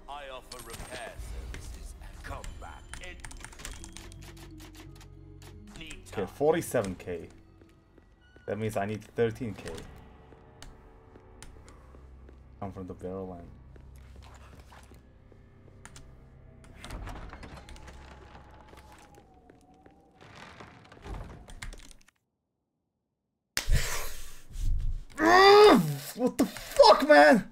[SPEAKER 3] I offer repair services. And come back. It...
[SPEAKER 1] Okay, 47k. That means I need 13k. Come from the barrel line. what the fuck, man?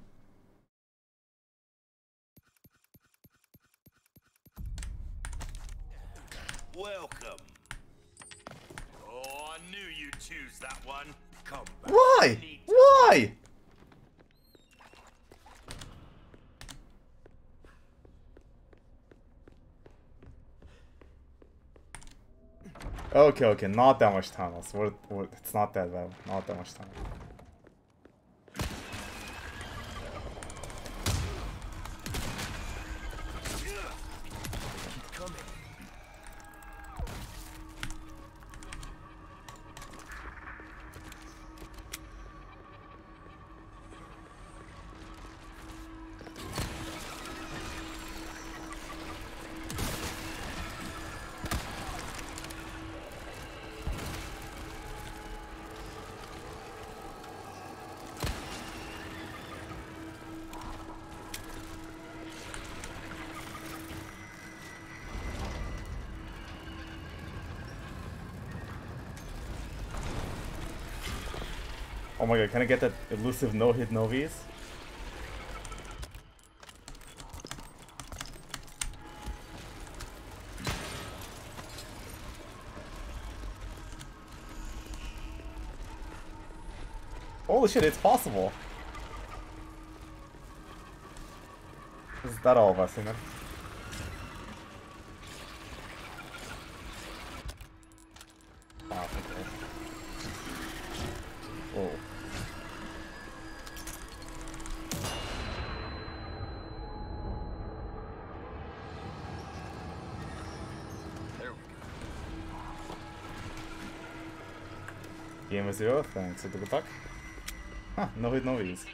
[SPEAKER 3] Welcome. Oh, I knew you'd choose that one. Come back.
[SPEAKER 1] Why?
[SPEAKER 3] Need
[SPEAKER 1] Why? Okay, okay, not that much tunnels. We're, we're, it's not that bad. Not that much time. God, can I get that elusive no-hit novice? Holy shit, it's possible! Is that zero, thanks for the good luck. Huh, no hit, no ease.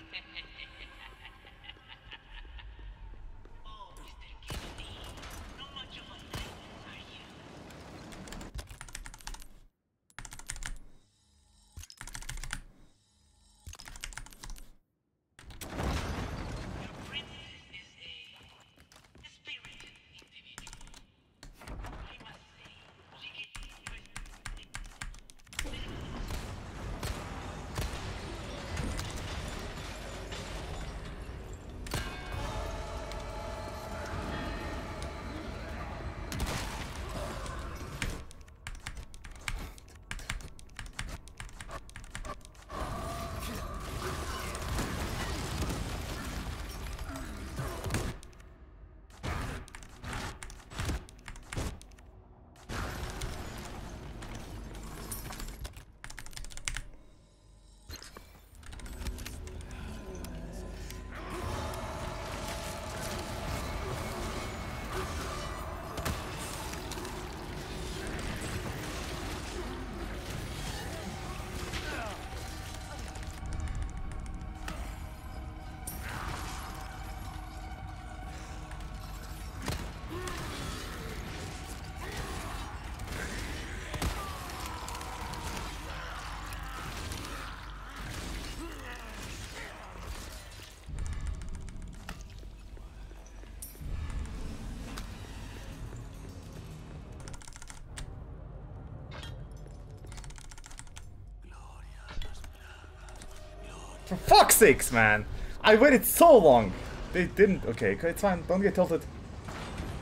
[SPEAKER 1] For fuck's sakes, man! I waited so long! They didn't... Okay, okay, it's fine. Don't get tilted.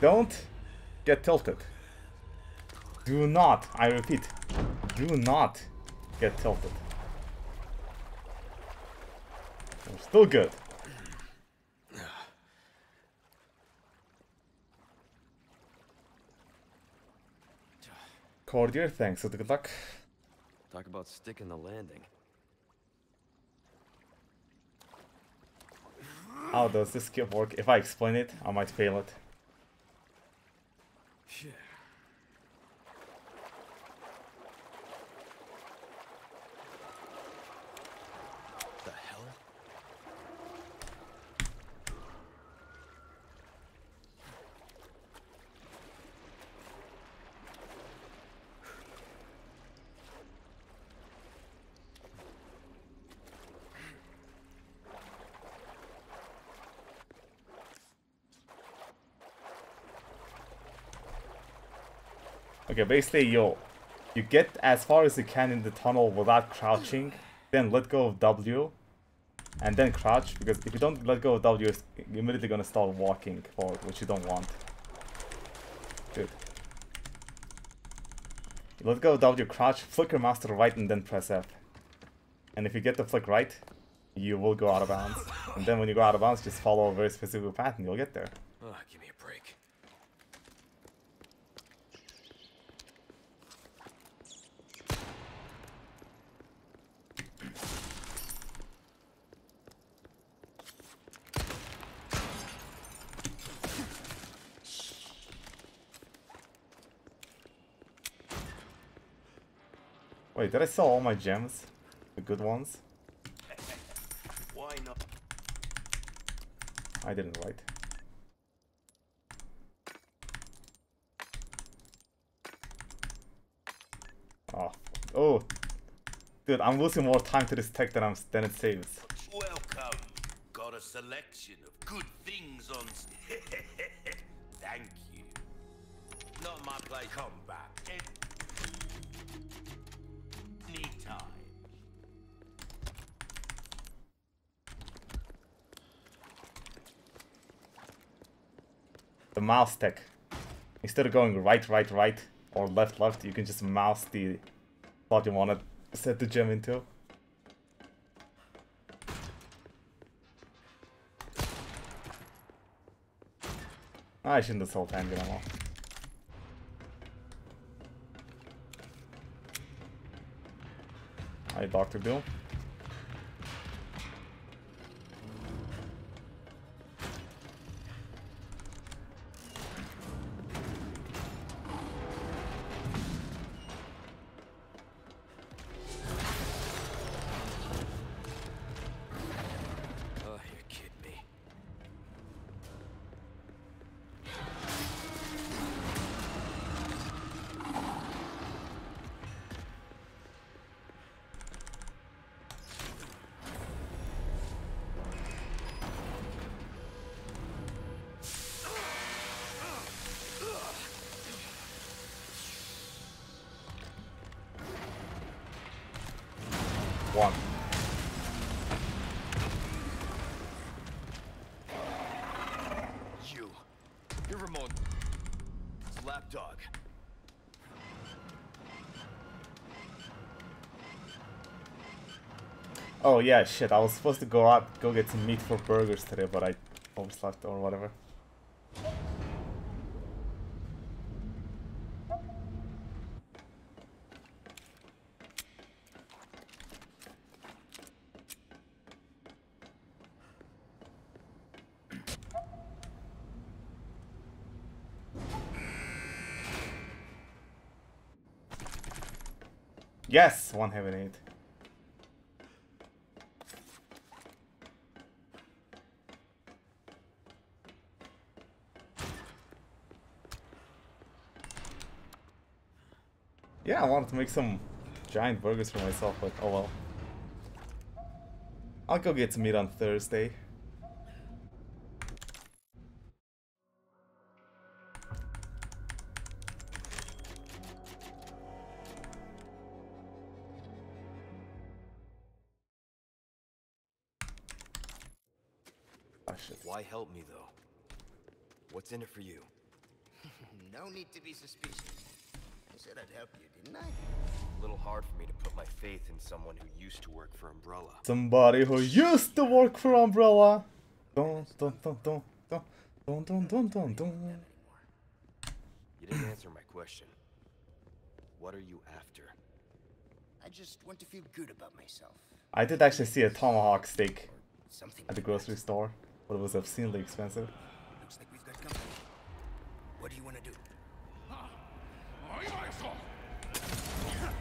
[SPEAKER 1] Don't get tilted. Do not, I repeat, do not get tilted. We're still good. Cordier, thanks good luck.
[SPEAKER 4] Talk about sticking the landing.
[SPEAKER 1] How does this skill work? If I explain it, I might fail it.
[SPEAKER 4] Shit. The hell?
[SPEAKER 1] Okay, basically you you get as far as you can in the tunnel without crouching, then let go of W, and then crouch, because if you don't let go of W, it's immediately gonna start walking forward, which you don't want. You let go of W, crouch, flick your the right, and then press F. And if you get the flick right, you will go out of bounds. And then when you go out of bounds, just follow a very specific path and you'll get there.
[SPEAKER 4] Oh, give me a break.
[SPEAKER 1] Wait, did I sell all my gems? The good ones?
[SPEAKER 3] Why not?
[SPEAKER 1] I didn't write. Oh, oh, dude, I'm losing more time to this tech than I'm than it saves.
[SPEAKER 3] Welcome. Got a selection of good things on. [laughs] Thank you. Not my place. Come back.
[SPEAKER 1] Mouse tech. Instead of going right, right, right, or left, left, you can just mouse the slot you want to set the gem into. I shouldn't have sold handgun ammo. Hi, Dr. Bill.
[SPEAKER 4] Oh
[SPEAKER 1] yeah, shit, I was supposed to go out, go get some meat for burgers today, but I overslept or whatever. Yes, one heavy nade. Wanted to make some giant burgers for myself, but oh well. I'll go get some meat on Thursday. Ah, question.
[SPEAKER 4] Why help me, though? What's in it for you? [laughs]
[SPEAKER 6] No need to be suspicious. I said I'd help you, didn't I?
[SPEAKER 4] A little hard for me to put my faith in someone who used to work for Umbrella.
[SPEAKER 1] Somebody who used to work for Umbrella. Dun, dun, dun, dun, dun, dun, dun, dun, dun, dun.
[SPEAKER 4] You didn't answer my question. What are you after?
[SPEAKER 6] I just want to feel good about myself.
[SPEAKER 1] I did actually see a tomahawk steak
[SPEAKER 6] Something.
[SPEAKER 1] at the grocery store, but it was obscenely expensive.
[SPEAKER 6] Looks like we've got company. What do you want to do? Give me a heads up next time.
[SPEAKER 4] You handle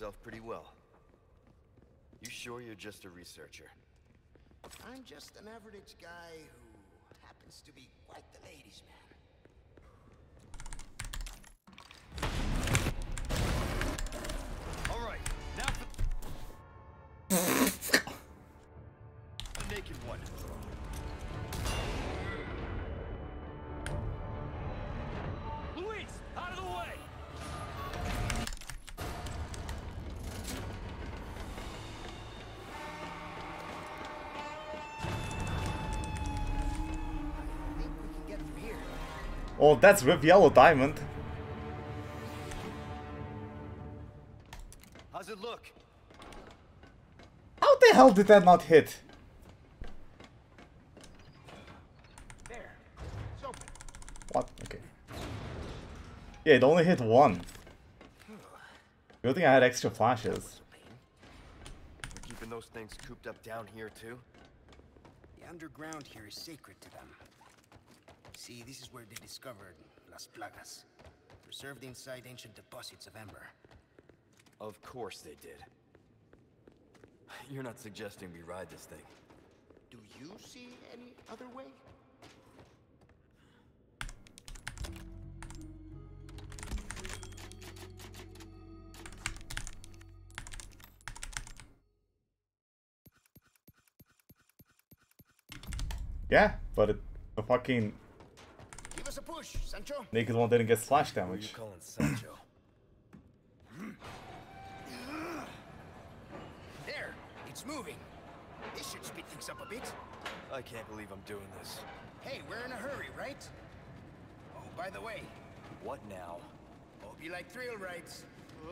[SPEAKER 4] yourself pretty well. You sure you're just a researcher?
[SPEAKER 6] I'm just an average guy who happens to be quite the ladies' man.
[SPEAKER 1] Oh, that's with Yellow Diamond.
[SPEAKER 8] How's it look?
[SPEAKER 1] How the hell did that not hit?
[SPEAKER 6] There. It's open.
[SPEAKER 1] What? Okay. Yeah, it only hit one. Good thing I had extra flashes.
[SPEAKER 4] We're keeping those things cooped up down here, too?
[SPEAKER 6] The underground here is sacred to them. See, this is where they discovered Las Plagas, preserved inside ancient deposits of Amber.
[SPEAKER 4] Of course they did. [laughs] You're not suggesting we ride this thing.
[SPEAKER 6] Do you see any other way?
[SPEAKER 1] Yeah, but it, the fucking
[SPEAKER 6] Give us a push, Sancho.
[SPEAKER 1] naked one didn't get splash
[SPEAKER 4] Who are you
[SPEAKER 1] damage.
[SPEAKER 4] calling Sancho? Hmm.
[SPEAKER 6] There, it's moving. This should speed things up a bit.
[SPEAKER 4] I can't believe I'm doing this.
[SPEAKER 6] Hey, we're in a hurry, right? Oh, by the way,
[SPEAKER 4] What now?
[SPEAKER 6] hope you like thrill rides. We're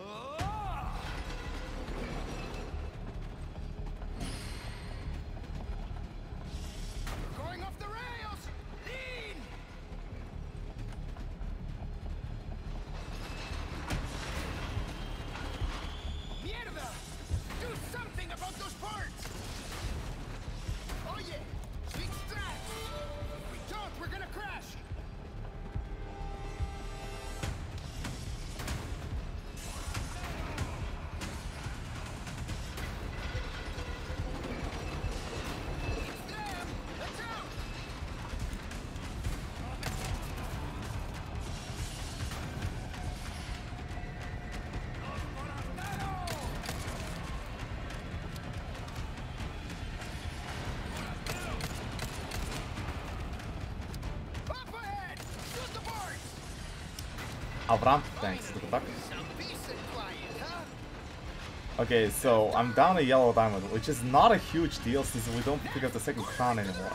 [SPEAKER 6] quiet, huh?
[SPEAKER 1] Okay, so I'm down a yellow diamond, which is not a huge deal since we don't pick up the second crown anymore.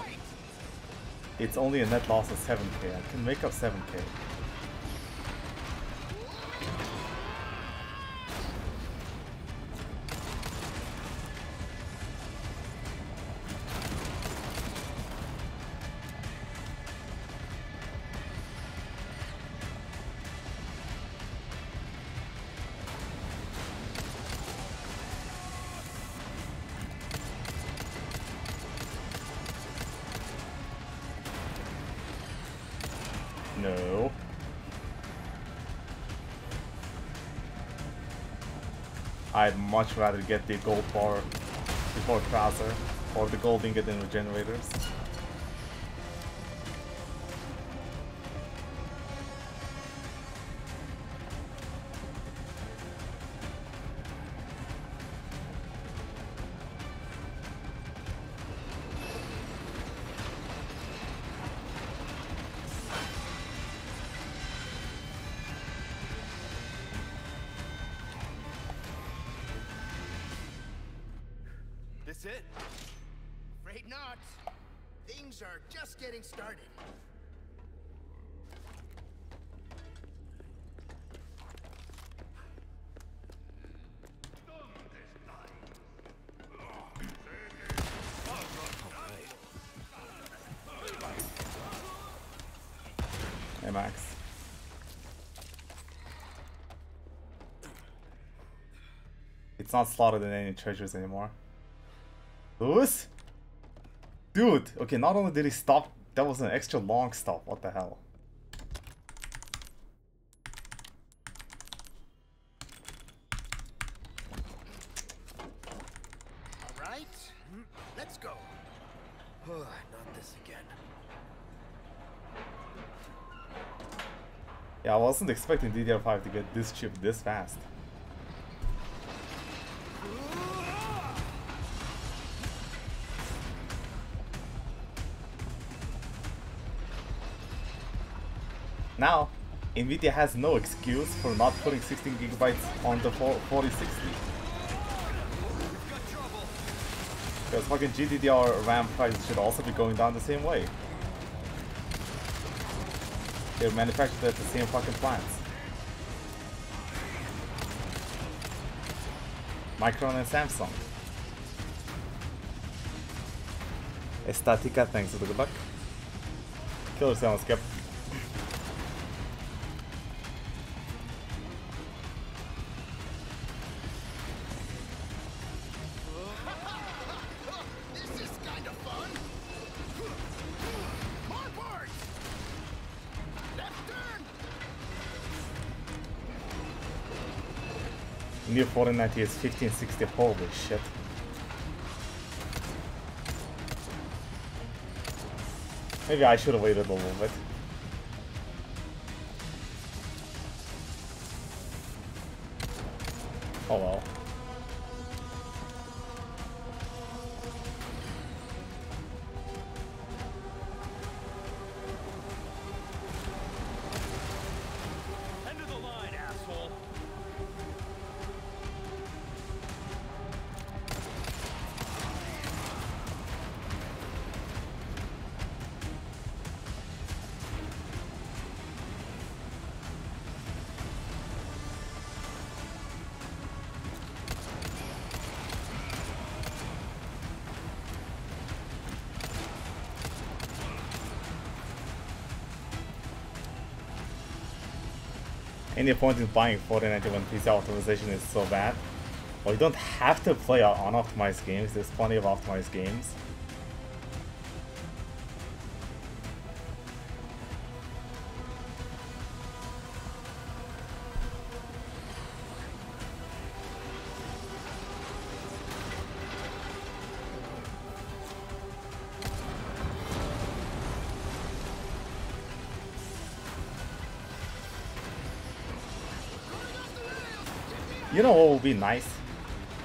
[SPEAKER 1] It's only a net loss of 7k. I can make up 7k. Much rather get the gold bar before Krauser, or the gold ingot in regenerators. It's not slotted in any treasures anymore. Luis? Dude, okay, not only did he stop, that was an extra long stop. What the hell?
[SPEAKER 6] All right, let's go.
[SPEAKER 8] Not this again.
[SPEAKER 1] Yeah, I wasn't expecting DDR5 to get this cheap this fast. Nvidia has no excuse for not putting 16 gigabytes on the 4- 4060. Because fucking GDDR RAM prices should also be going down the same way. They're manufactured at the same fucking plants. Micron and Samsung. Estatica, thanks for the good luck. Killer sound skip. 4090 is 1560, holy shit. Maybe I should have waited a little bit. Any point in buying 4090 when PC optimization is so bad? Well, you don't have to play unoptimized games, there's plenty of optimized games. Would be nice?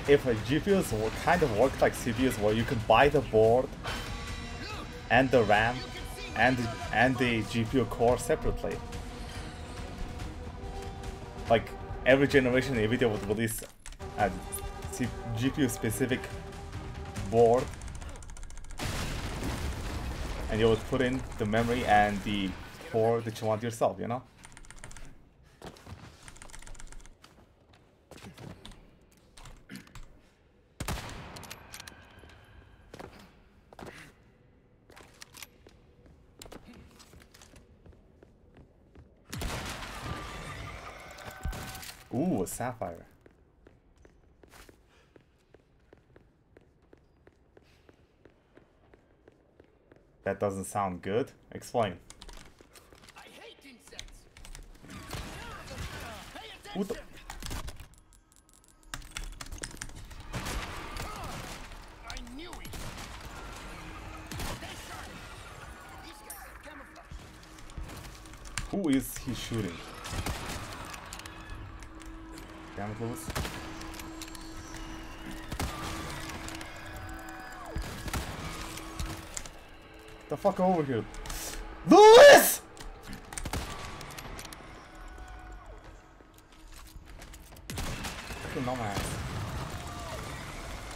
[SPEAKER 1] If GPUs were kind of worked like CPUs where you could buy the board and the RAM and and the GPU core separately. Like every generation Nvidia would release a GPU specific board and you would put in the memory and the core that you want yourself, you know? Ooh, a sapphire. That doesn't sound good. Explain.
[SPEAKER 6] I hate insects. Pay
[SPEAKER 1] the- fuck over here. Luis!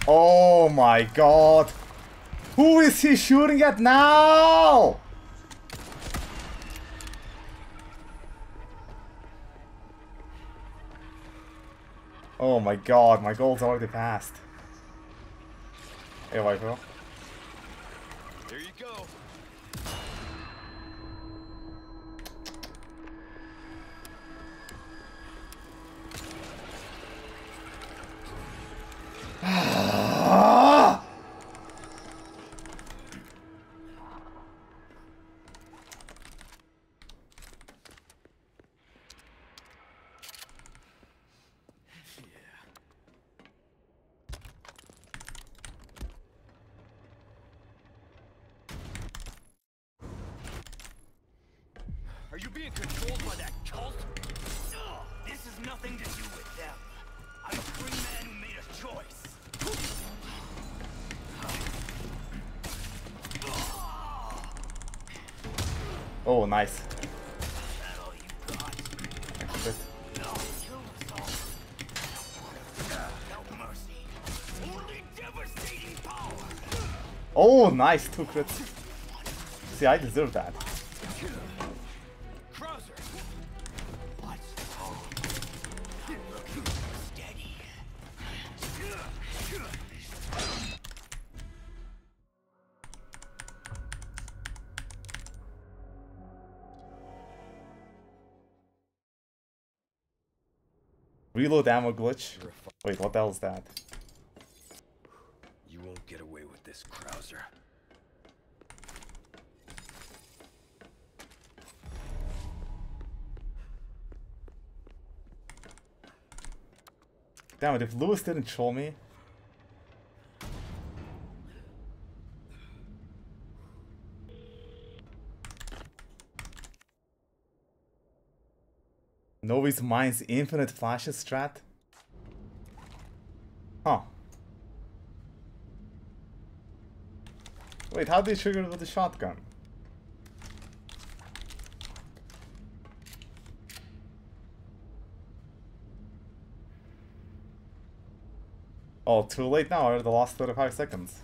[SPEAKER 1] Oh my god. Who is he shooting at now? Oh my god, my goal's already passed. Hey, Viper.
[SPEAKER 8] There you go.
[SPEAKER 6] Power.
[SPEAKER 1] Oh, nice. Two crits. See, I deserve that. Reload ammo glitch. Wait, what the hell is that?
[SPEAKER 4] You won't get away with this, Krauser.
[SPEAKER 1] Damn it, if Luis didn't troll me. Novi's Mind's infinite flashes strat? Huh. Wait, how do you trigger it with the shotgun? Oh, too late now, I already lost 35 seconds.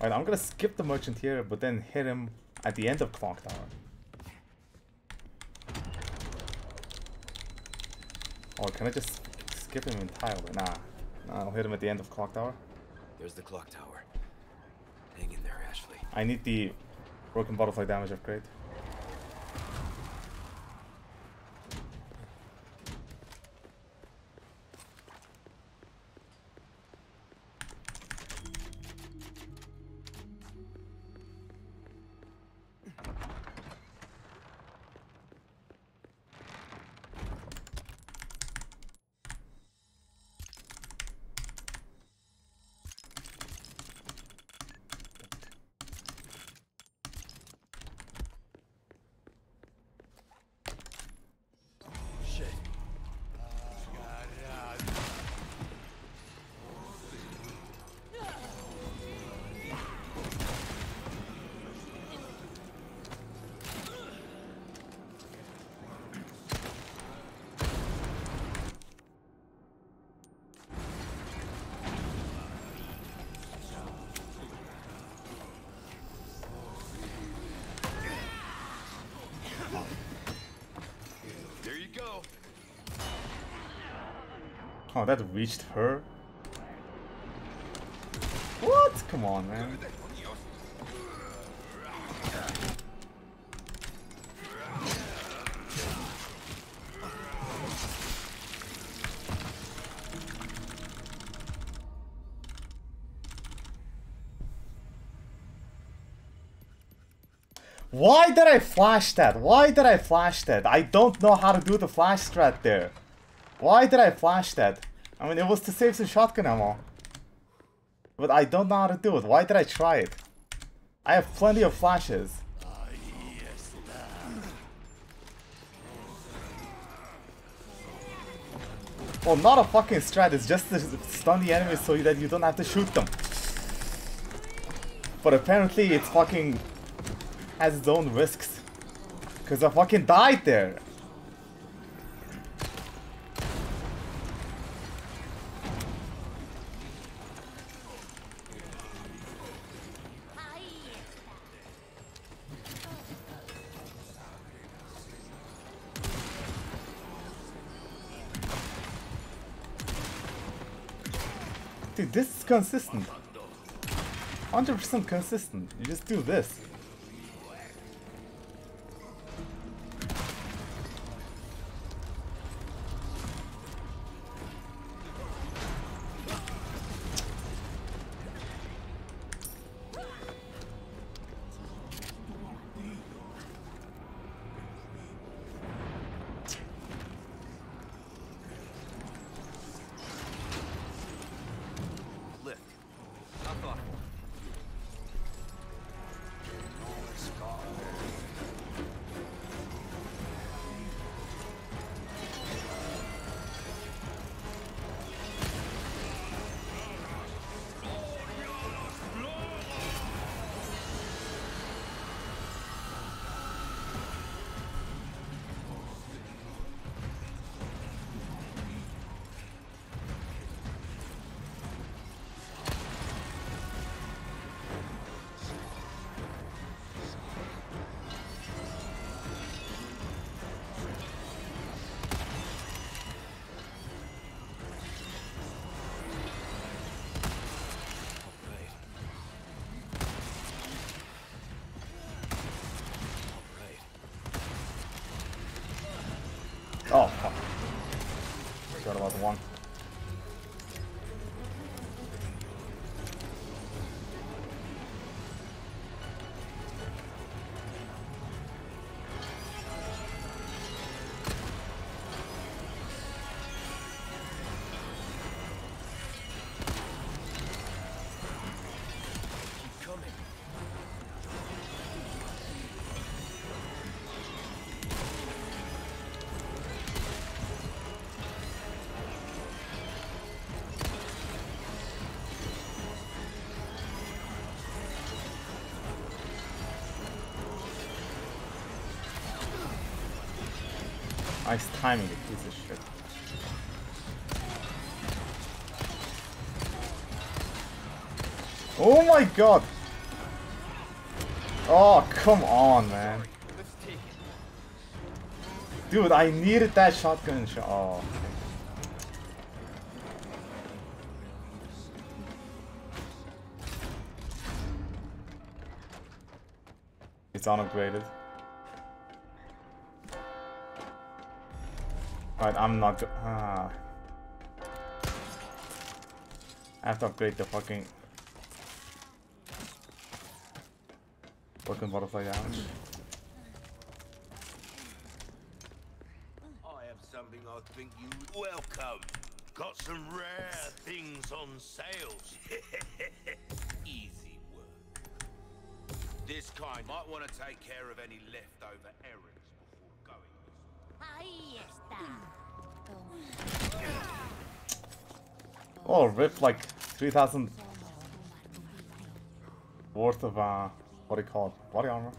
[SPEAKER 1] Alright, I'm gonna skip the merchant here, but then hit him at the end of Clock Tower. Or can I just skip him entirely? Nah. Nah, I'll hit him at the end of Clock Tower.
[SPEAKER 4] There's the clock tower. Hang in there, Ashley.
[SPEAKER 1] I need the broken butterfly damage upgrade. That reached her? What? Come on, man. Why did I flash that? Why did I flash that? I don't know how to do the flash strat there. Why did I flash that? I mean, it was to save some shotgun ammo. But I don't know how to do it. Why did I try it? I have plenty of flashes. Well, not a fucking strat, it's just to stun the enemies so that you don't have to shoot them. But apparently it's fucking has its own risks. Because I fucking died there. Consistent. 100% consistent. You just do this. Nice timing, you piece of shit. Oh my god! Oh, come on, man. Dude, I needed that shotgun shot. Oh. It's unupgraded. Alright, I'm not go- ah. I have to upgrade the fucking fucking butterfly damage.
[SPEAKER 3] I have something I think you welcome. Got some rare things on sales. [laughs] Easy work. This kind might want to take care of any
[SPEAKER 1] Oh, rip like 3000 worth of, uh, what do you call it? Body armor.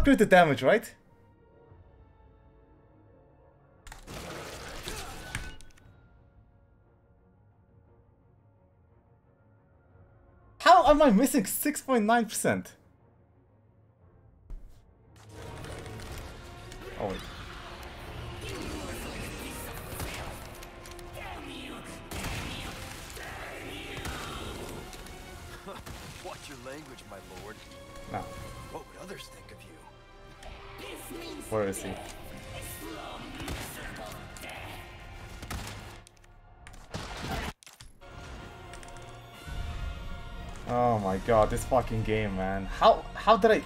[SPEAKER 1] Upgrade the damage, right? How am I missing 6.9%? This fucking game, man. How how did I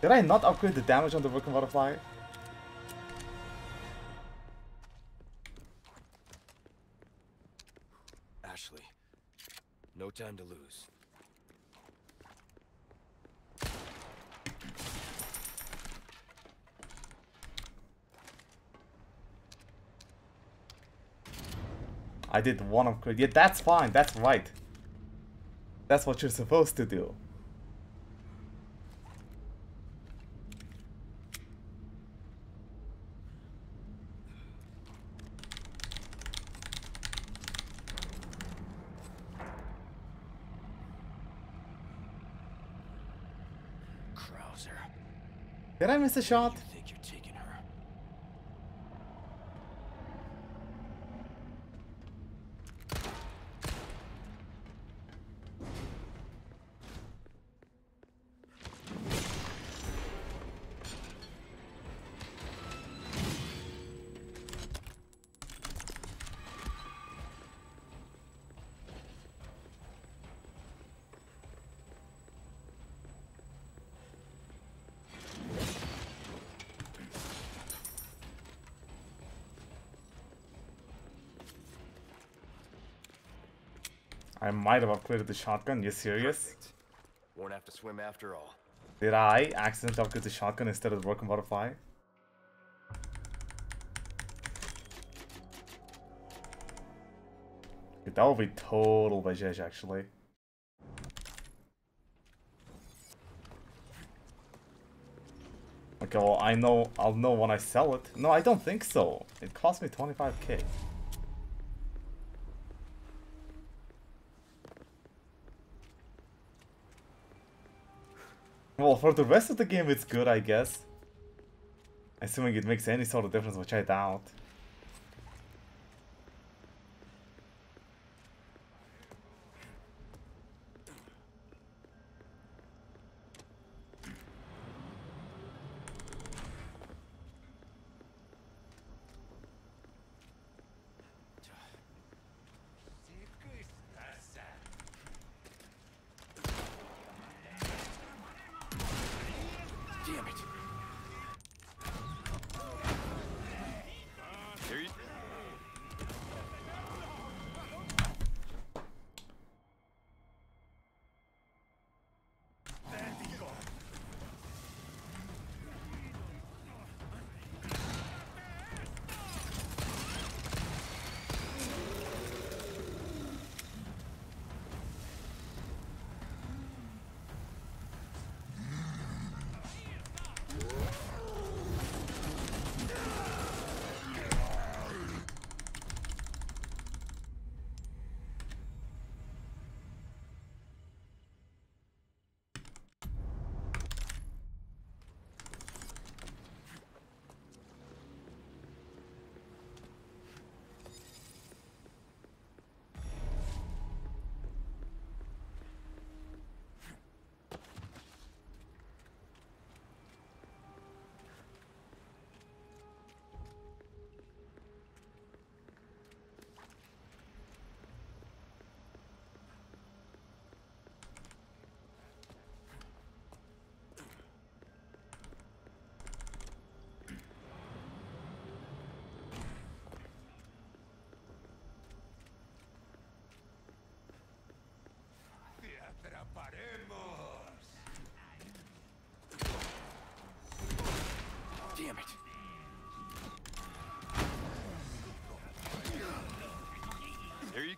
[SPEAKER 1] Did I not upgrade the damage on the Broken Butterfly?
[SPEAKER 4] Ashley, No time to lose.
[SPEAKER 1] I did one upgrade. Yeah, that's fine. That's right. That's what you're supposed to do. Did I miss a shot? Might have upgraded the shotgun. You serious?
[SPEAKER 4] Perfect. Won't have to swim after all.
[SPEAKER 1] Did I accidentally upgrade the shotgun instead of the broken butterfly? That would be total Bajesh actually. Okay, well I know I'll know when I sell it. No, I don't think so. It cost me 25k. Well, for the rest of the game, it's good, I guess. Assuming it makes any sort of difference, which I doubt.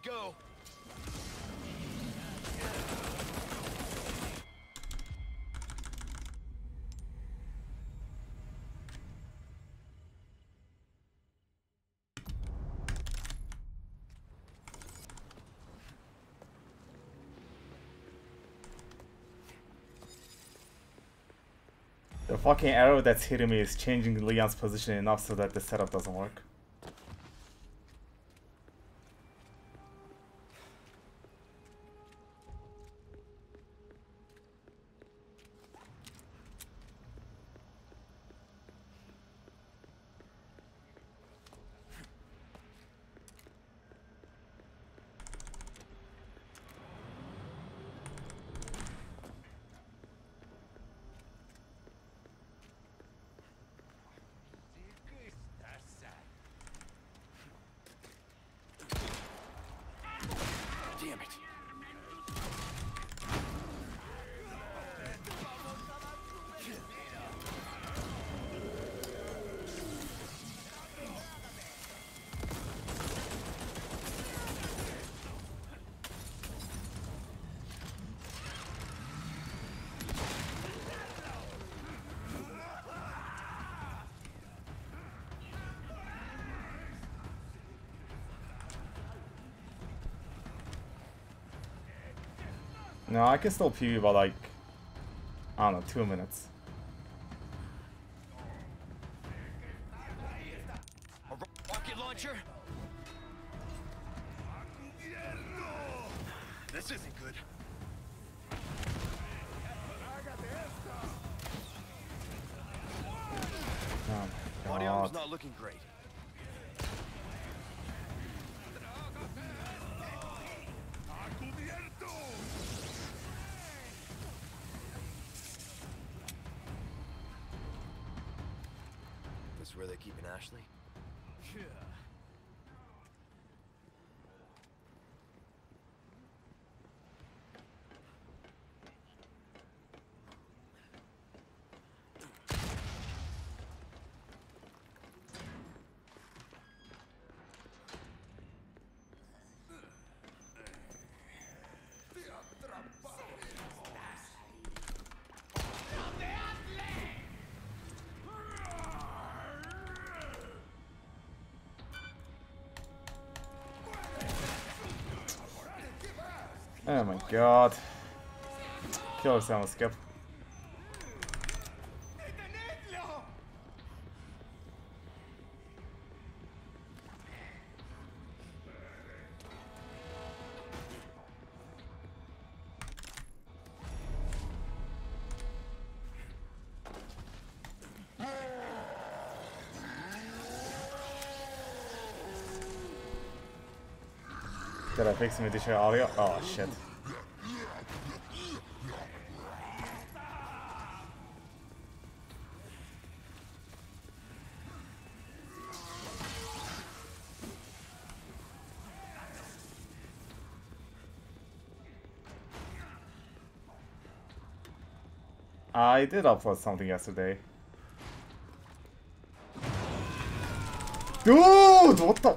[SPEAKER 4] Go.
[SPEAKER 1] The fucking arrow that's hitting me is changing Leon's position enough so that the setup doesn't work. No, I can still PB about like, I don't know, two minutes.
[SPEAKER 8] Rocket launcher? This isn't good.
[SPEAKER 1] Oh my
[SPEAKER 8] Body armor's
[SPEAKER 1] god.
[SPEAKER 8] not looking great. Where they're keeping Ashley?
[SPEAKER 1] God. Killer sound skip. Did I fix some additional audio? Oh shit. I did upload something yesterday. Dude, what the?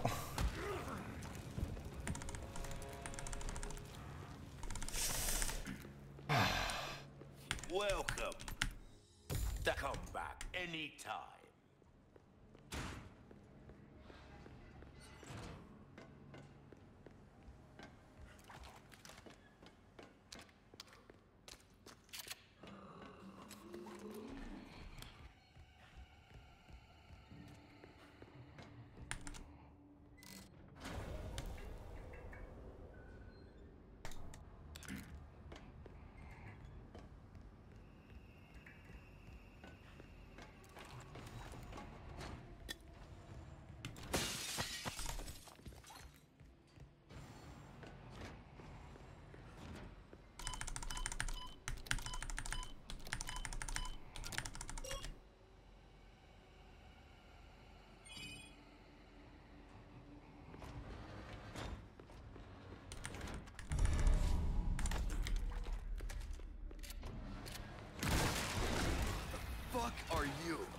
[SPEAKER 8] Are you?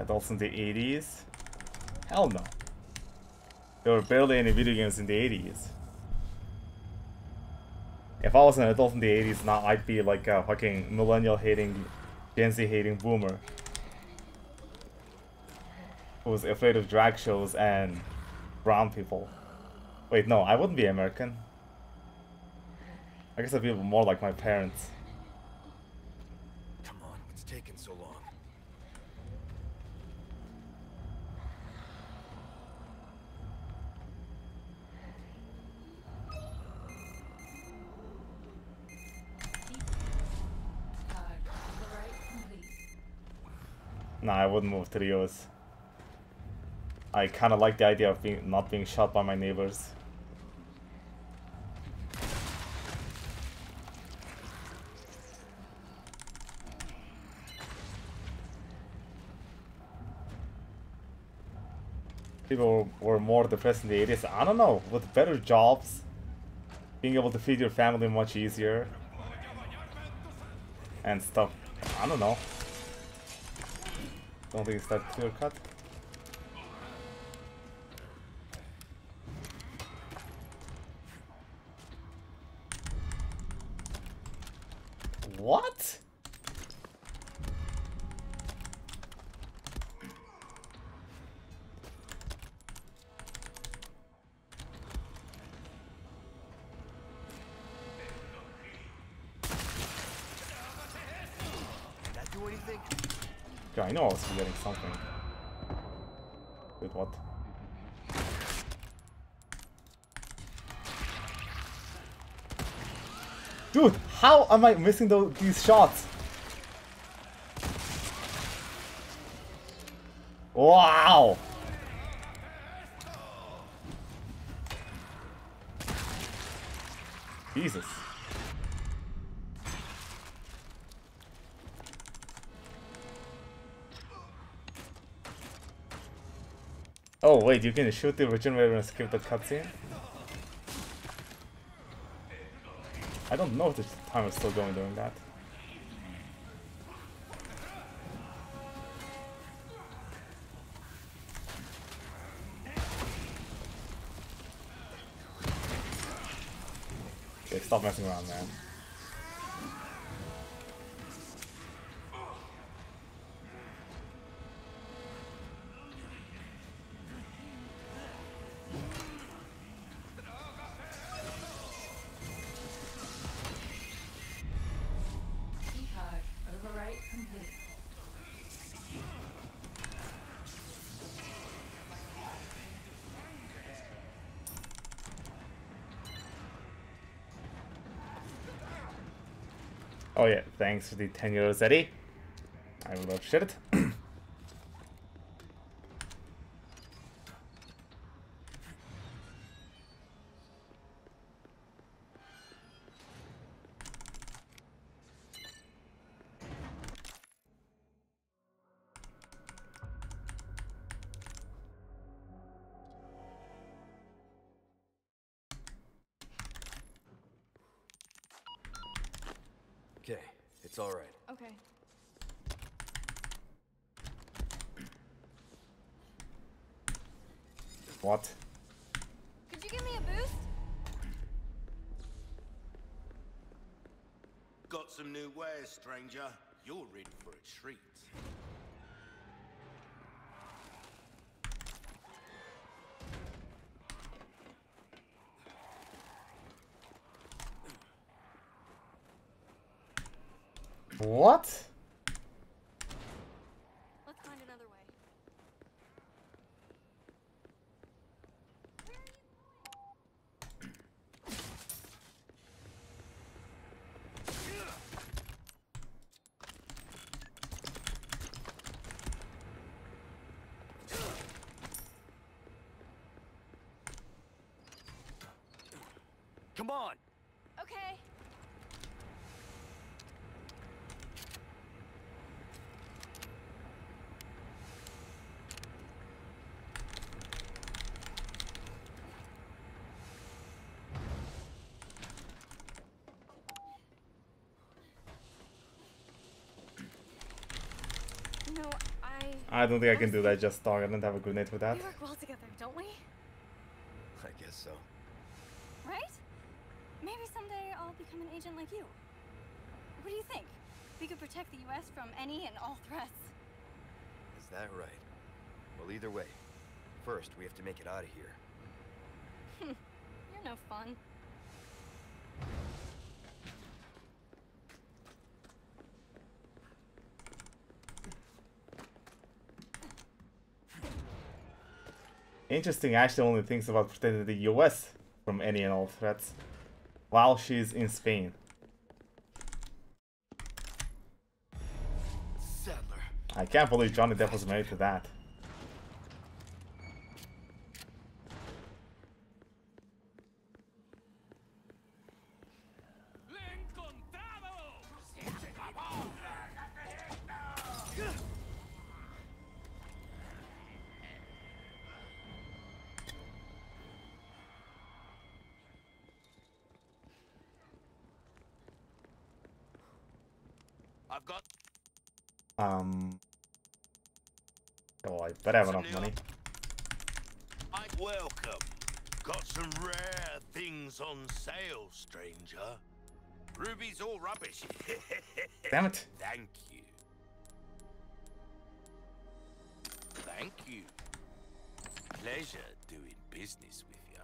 [SPEAKER 1] Adults in the 80s? Hell no. There were barely any video games in the 80s. If I was an adult in the 80s now, I'd be like a fucking millennial hating, Gen Z hating boomer. Who was afraid of drag shows and brown people. Wait, no, I wouldn't be American. I guess I'd be more like my parents.
[SPEAKER 8] Come on, what's taking so long?
[SPEAKER 1] Wouldn't move US. I kind of like the idea of being not being shot by my neighbors. people were more depressed in the 80s. I don't know. With better jobs, being able to feed your family much easier, and stuff. I don't know. Don't think it's that clear cut. Was forgetting something. With what? Dude, how am I missing those, these shots? Wait, you can shoot the regenerator and skip the cutscene? I don't know if the time is still going doing that. Thanks for the 10 euros, Eddie. I will appreciate it.
[SPEAKER 4] It's all right.
[SPEAKER 7] Okay.
[SPEAKER 1] What?
[SPEAKER 7] Could you give me a boost?
[SPEAKER 3] Got some new wares, stranger. You're in for a treat.
[SPEAKER 1] What?
[SPEAKER 7] Let's find another way.
[SPEAKER 4] Come on!
[SPEAKER 7] Okay. You know, I.
[SPEAKER 1] I don't think I can do that just talk. I don't have a grenade for that.
[SPEAKER 7] We work well together, don't we?
[SPEAKER 4] I guess so.
[SPEAKER 7] Right? Maybe someday I'll become an agent like you. What do you think? We could protect the U.S. from any and all threats.
[SPEAKER 4] Is that right? Well, either way, first we have to make it out of here. [laughs]
[SPEAKER 7] You're no fun.
[SPEAKER 1] Interesting, Ashley only thinks about protecting the US from any and all threats while she's in Spain.
[SPEAKER 4] Sadler.
[SPEAKER 1] I can't believe Johnny Depp was married to that. Oh, I have enough money.
[SPEAKER 3] I welcome. Got some rare things on sale, stranger. Ruby's all rubbish. [laughs]
[SPEAKER 1] Damn it.
[SPEAKER 3] Thank you. Thank you. Pleasure doing business with you.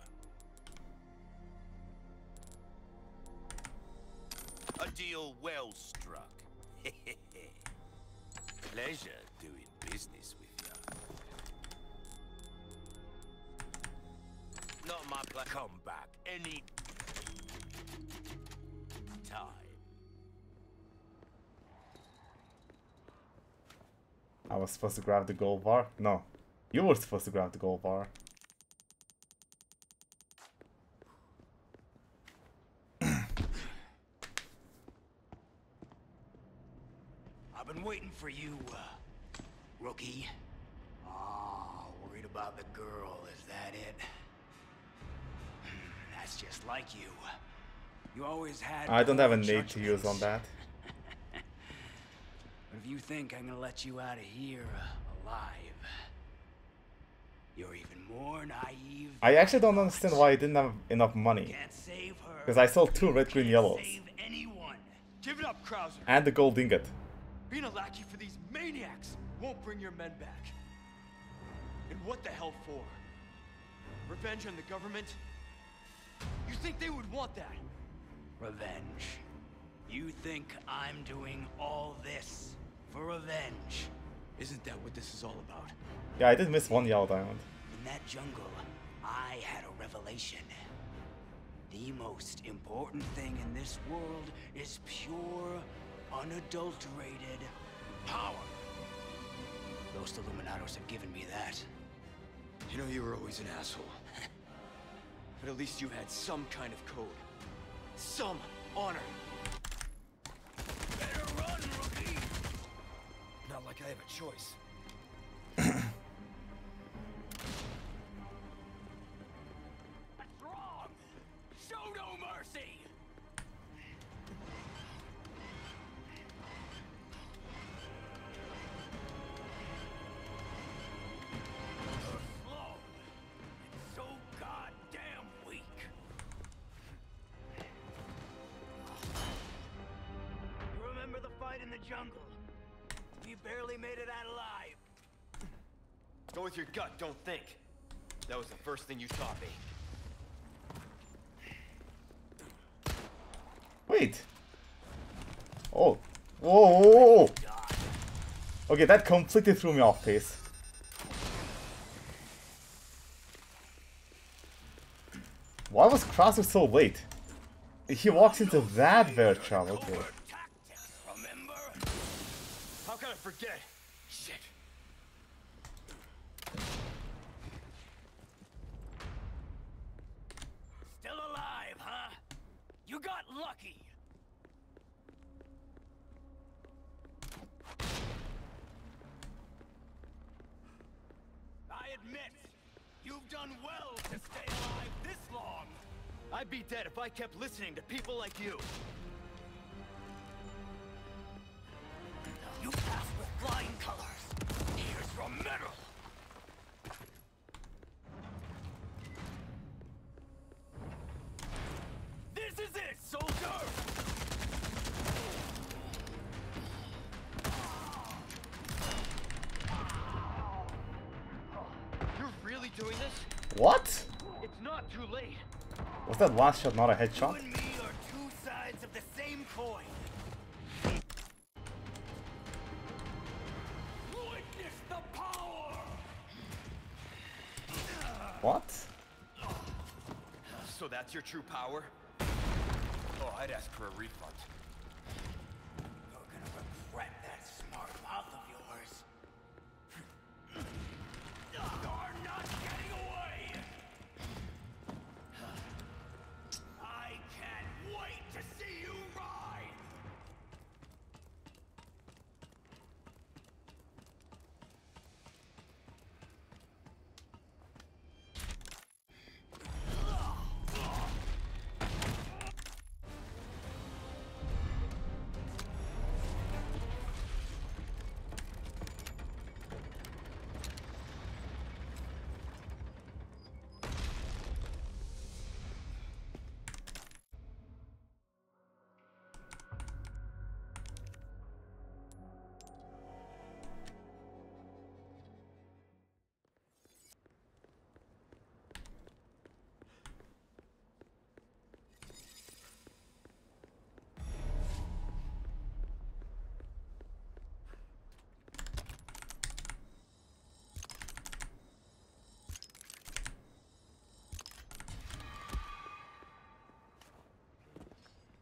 [SPEAKER 3] A deal well struck. [laughs] Pleasure doing business with you. Not my pla- Come back any time.
[SPEAKER 1] I was supposed to grab the gold bar. No, you were supposed to grab the gold bar.
[SPEAKER 6] I've been waiting for you, uh, rookie. Like you. You always had.
[SPEAKER 1] I don't have a need to use on that. [laughs]
[SPEAKER 6] But if you think I'm gonna let you out of here alive, you're even more naive.
[SPEAKER 1] I actually don't understand why I didn't have enough money.
[SPEAKER 6] Can't save her.
[SPEAKER 1] Because I sold two red, green, yellows.
[SPEAKER 4] Give it up, Krauser.
[SPEAKER 1] And the gold ingot.
[SPEAKER 4] Being a lackey for these maniacs won't bring your men back. And what the hell for? Revenge on the government? You think they would want that?
[SPEAKER 6] Revenge. You think I'm doing all this for revenge?
[SPEAKER 4] Isn't that what this is all about?
[SPEAKER 1] Yeah, I did miss one yellow diamond.
[SPEAKER 6] In that jungle, I had a revelation. The most important thing in this world is pure, unadulterated power. Those Illuminados have given me that.
[SPEAKER 4] You know you were always an asshole. But at least you had some kind of code. Some honor.
[SPEAKER 6] Better run, rookie!
[SPEAKER 4] Not like I have a choice.
[SPEAKER 6] Jungle? We barely made it out alive.
[SPEAKER 4] Go with your gut, don't think. That was the first thing you taught me.
[SPEAKER 1] Wait. Oh. Whoa, whoa, whoa. Okay, that completely threw me off pace. Why was Krauser so late? He walks into that bear trap, okay.
[SPEAKER 6] Tactics, remember?
[SPEAKER 4] How can I forget? Shit.
[SPEAKER 6] Still alive, huh? You got lucky. I admit, you've done well to stay alive this long.
[SPEAKER 4] I'd be dead if I kept listening to people like you.
[SPEAKER 1] Last shot not a headshot?
[SPEAKER 6] and me are two sides of the same coin. Witness the power!
[SPEAKER 1] What?
[SPEAKER 4] So that's your true power? Oh, I'd ask for a refund.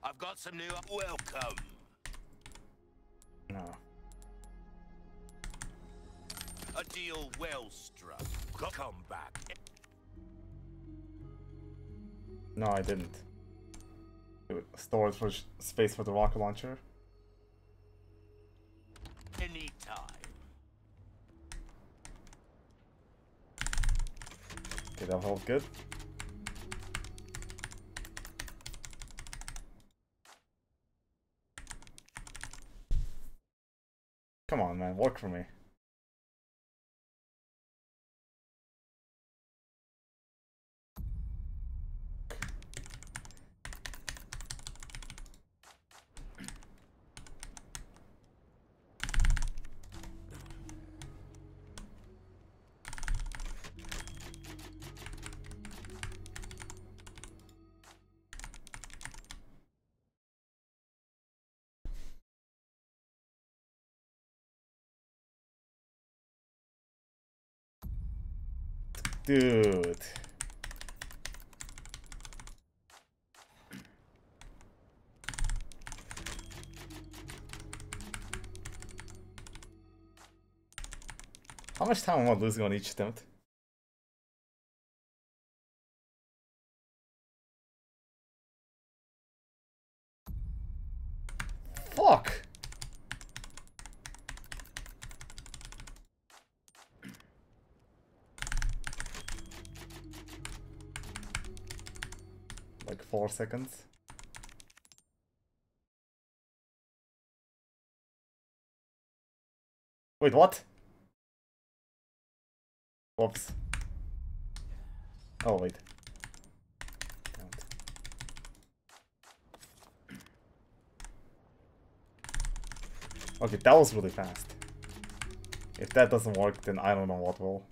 [SPEAKER 3] I've got some new. Welcome.
[SPEAKER 1] No.
[SPEAKER 3] A deal well struck. Co- Come back.
[SPEAKER 1] No, I didn't. Storage for space for the rocket launcher.
[SPEAKER 3] Anytime.
[SPEAKER 1] Okay, that felt good. Come on, man, work for me. Dude. How much time am I losing on each attempt? Seconds. Wait, what? Whoops. Oh, wait. Okay, that was really fast. If that doesn't work, then I don't know what will.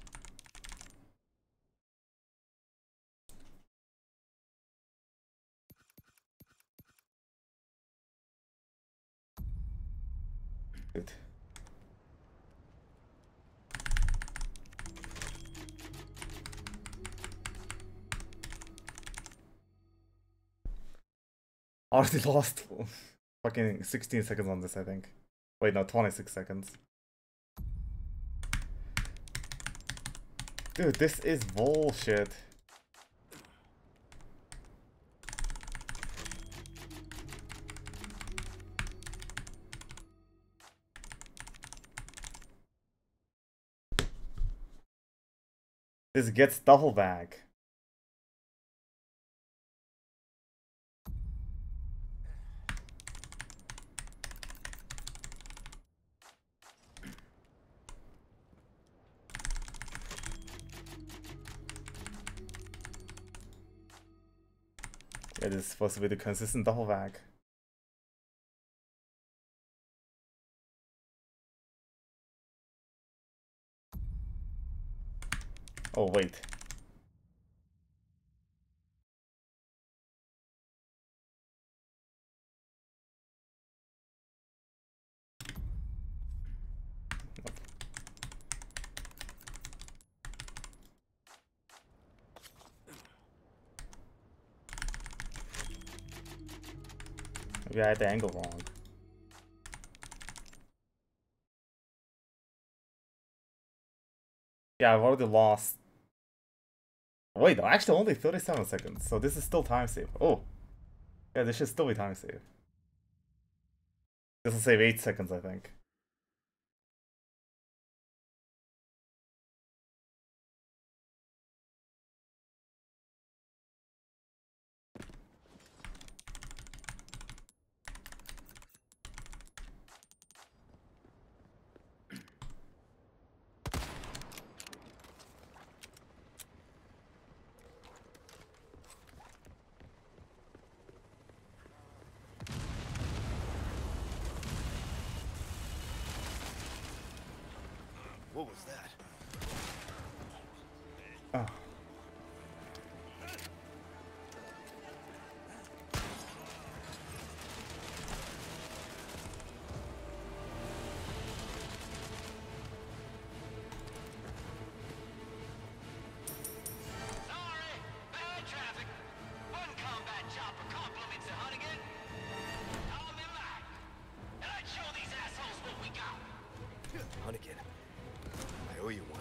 [SPEAKER 1] Already lost [laughs] fucking 16 seconds on this, I think. Wait, no, 26 seconds. Dude, this is bullshit. This gets double bag. Supposed to be the consistent double bag. Oh, wait. Maybe I had the angle wrong. Yeah, I've already lost. Wait, actually only 37 seconds, so this is still time save. Oh. Yeah, this should still be time save. This will save 8 seconds, I think.
[SPEAKER 3] again. I owe you.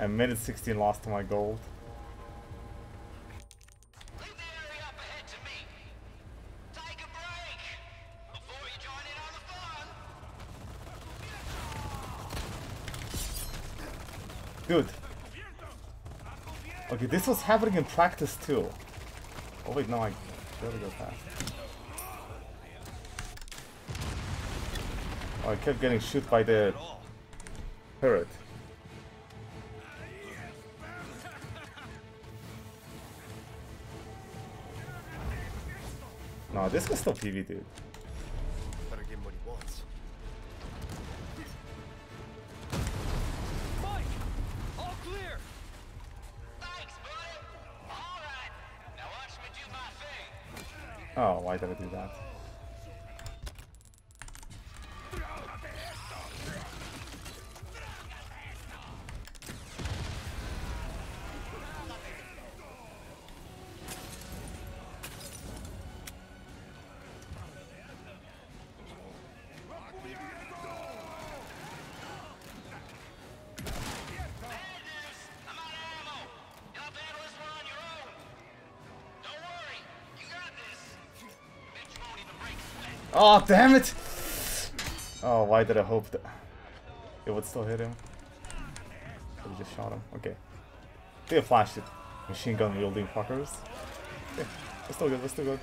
[SPEAKER 1] A minute 16 lost to my gold.
[SPEAKER 3] Leave the area up ahead to me. Take a break before you join in on the fun.
[SPEAKER 1] Dude. Okay, this was happening in practice too. Oh wait, no, I gotta go fast. Oh, I kept getting shoot by the turret. This was still PB, dude. Oh, damn it! Oh, why did I hope that it would still hit him? Could've just shot him. Okay. They flashed it. Machine gun wielding fuckers. Okay, we're still good, we're still good.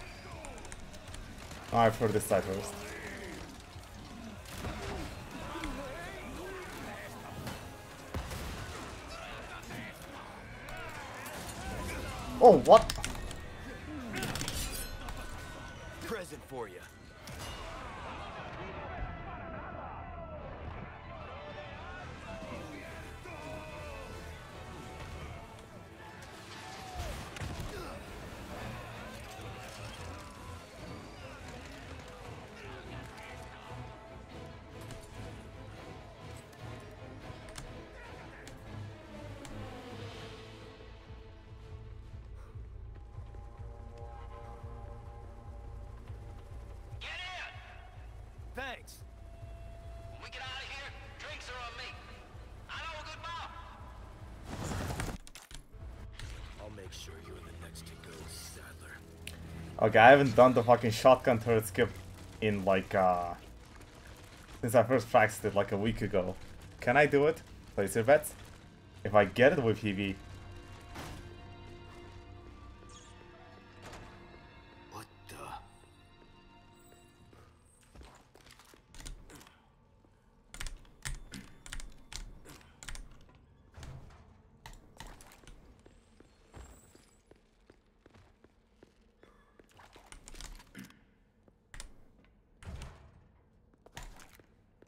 [SPEAKER 1] Alright, for this side first. Okay, I haven't done the fucking shotgun turret skip in like uh since I first practiced it like a week ago. Can I do it? Place your bets. If I get it with EV,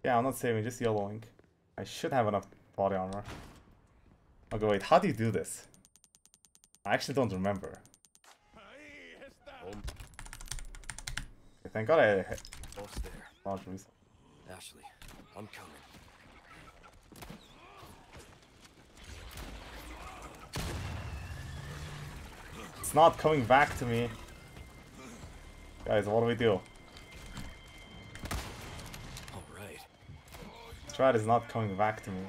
[SPEAKER 1] yeah, I'm not saving, just yellowing. I should have enough body armor. Okay, wait, how do you do this? I actually don't remember. Okay, thank God I had
[SPEAKER 4] Almost there.
[SPEAKER 1] large reason.
[SPEAKER 4] Ashley, I'm coming.
[SPEAKER 1] It's not coming back to me. Guys, what do we do?
[SPEAKER 4] All right.
[SPEAKER 1] Strat is not coming back to me.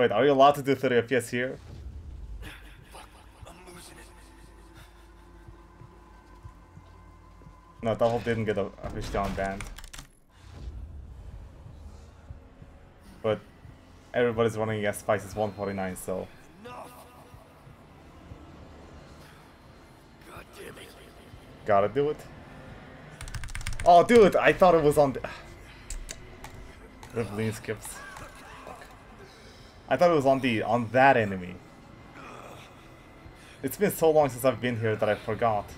[SPEAKER 1] Wait, are you allowed to do 30 FPS here? No, Double didn't get a, a Christian banned. But everybody's running as Spice 149, so. Gotta do it. Oh, dude, I thought it was on the. [sighs] the skips. I thought it was on the on that enemy. It's been so long since I've been here that I forgot.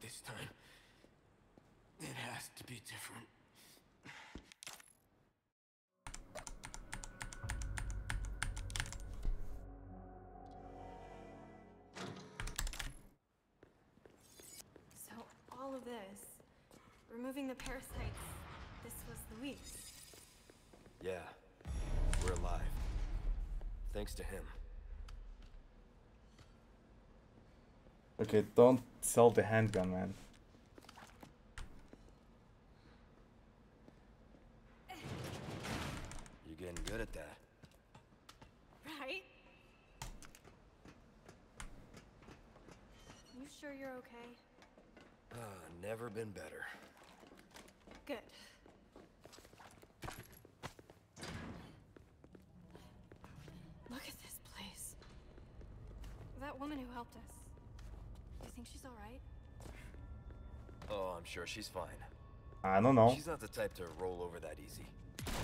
[SPEAKER 6] This time, it has to be different.
[SPEAKER 7] So, all of this, removing the parasites, this was Luis.
[SPEAKER 4] Yeah, we're alive. Thanks to him.
[SPEAKER 1] Okay, sell the handgun, man.
[SPEAKER 4] You're getting good at that.
[SPEAKER 7] Right? You sure you're okay?
[SPEAKER 4] Ah, never been better.
[SPEAKER 7] Good. Look at this place. That woman who helped us. Do you think she's alright?
[SPEAKER 4] Oh, I'm sure she's fine.
[SPEAKER 1] I don't know.
[SPEAKER 4] She's not the type to roll over that easy.
[SPEAKER 7] Sounds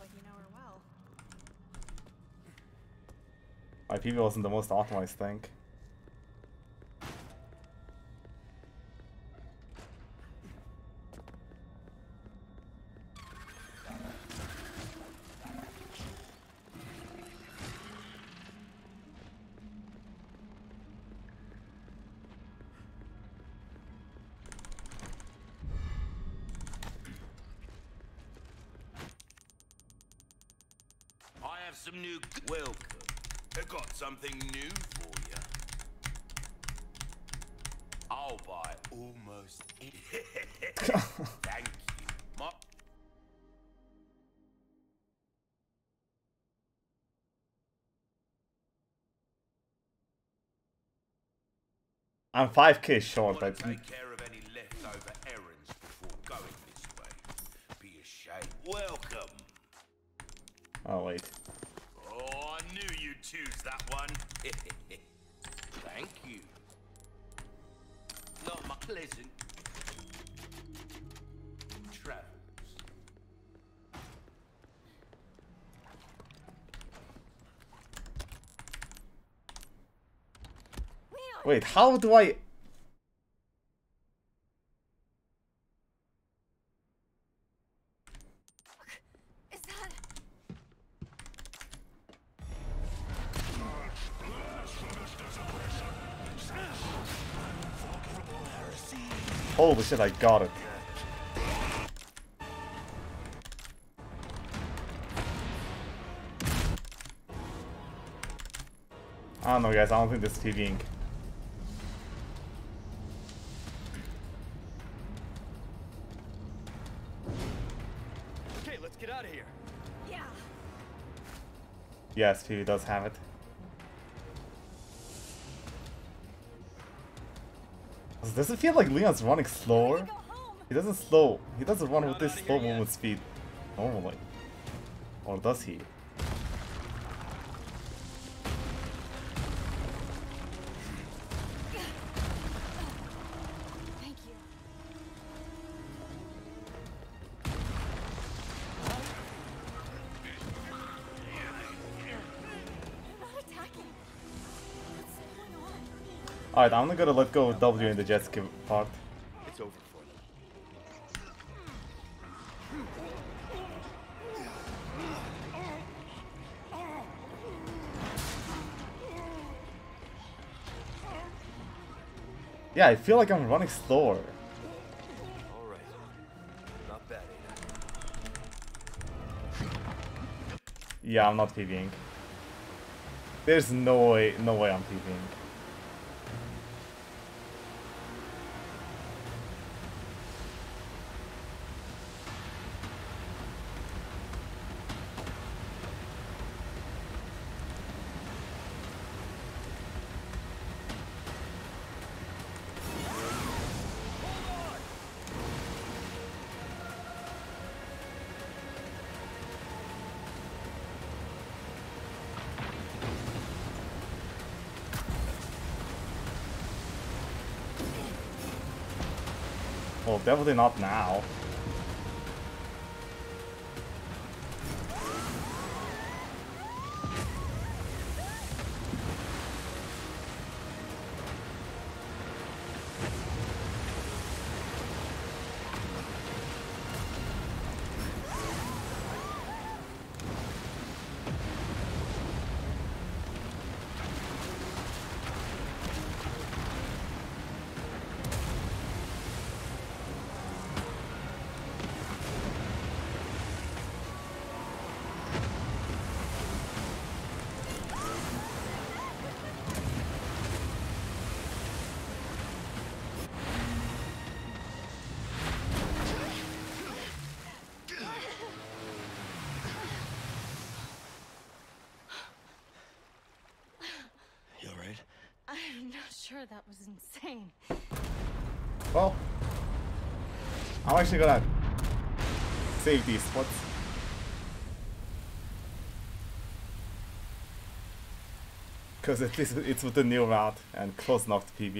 [SPEAKER 7] like you know her well.
[SPEAKER 1] My PB wasn't the most optimized thing.
[SPEAKER 3] Almost. [laughs] any- Thank you. My-
[SPEAKER 1] I'm 5k short, I think.
[SPEAKER 3] care of any leftover errands before going this way. Be ashamed. Welcome.
[SPEAKER 1] Oh, wait.
[SPEAKER 3] Oh, I knew you'd choose that one. [laughs] Thank you. Pleasant travels.
[SPEAKER 1] Wait, how do I... Holy shit, I got it. I don't know, guys. I don't think this is TVing.
[SPEAKER 8] Okay, let's get out of here.
[SPEAKER 7] Yeah!
[SPEAKER 1] Yes, TV does have it. Does it feel like Leon's running slower? He doesn't slow. He doesn't run with this slow movement speed normally. Or does he? Alright, I'm gonna let go of W in the jet ski part.
[SPEAKER 4] It's over for them.
[SPEAKER 1] Yeah, I feel like I'm running slower.
[SPEAKER 4] All right. Not bad,
[SPEAKER 1] Yeah, I'm not PBing. There's no way, no way I'm PBing. Definitely not now. Actually gonna save these spots. Because at least it's with the new route and close enough to PB.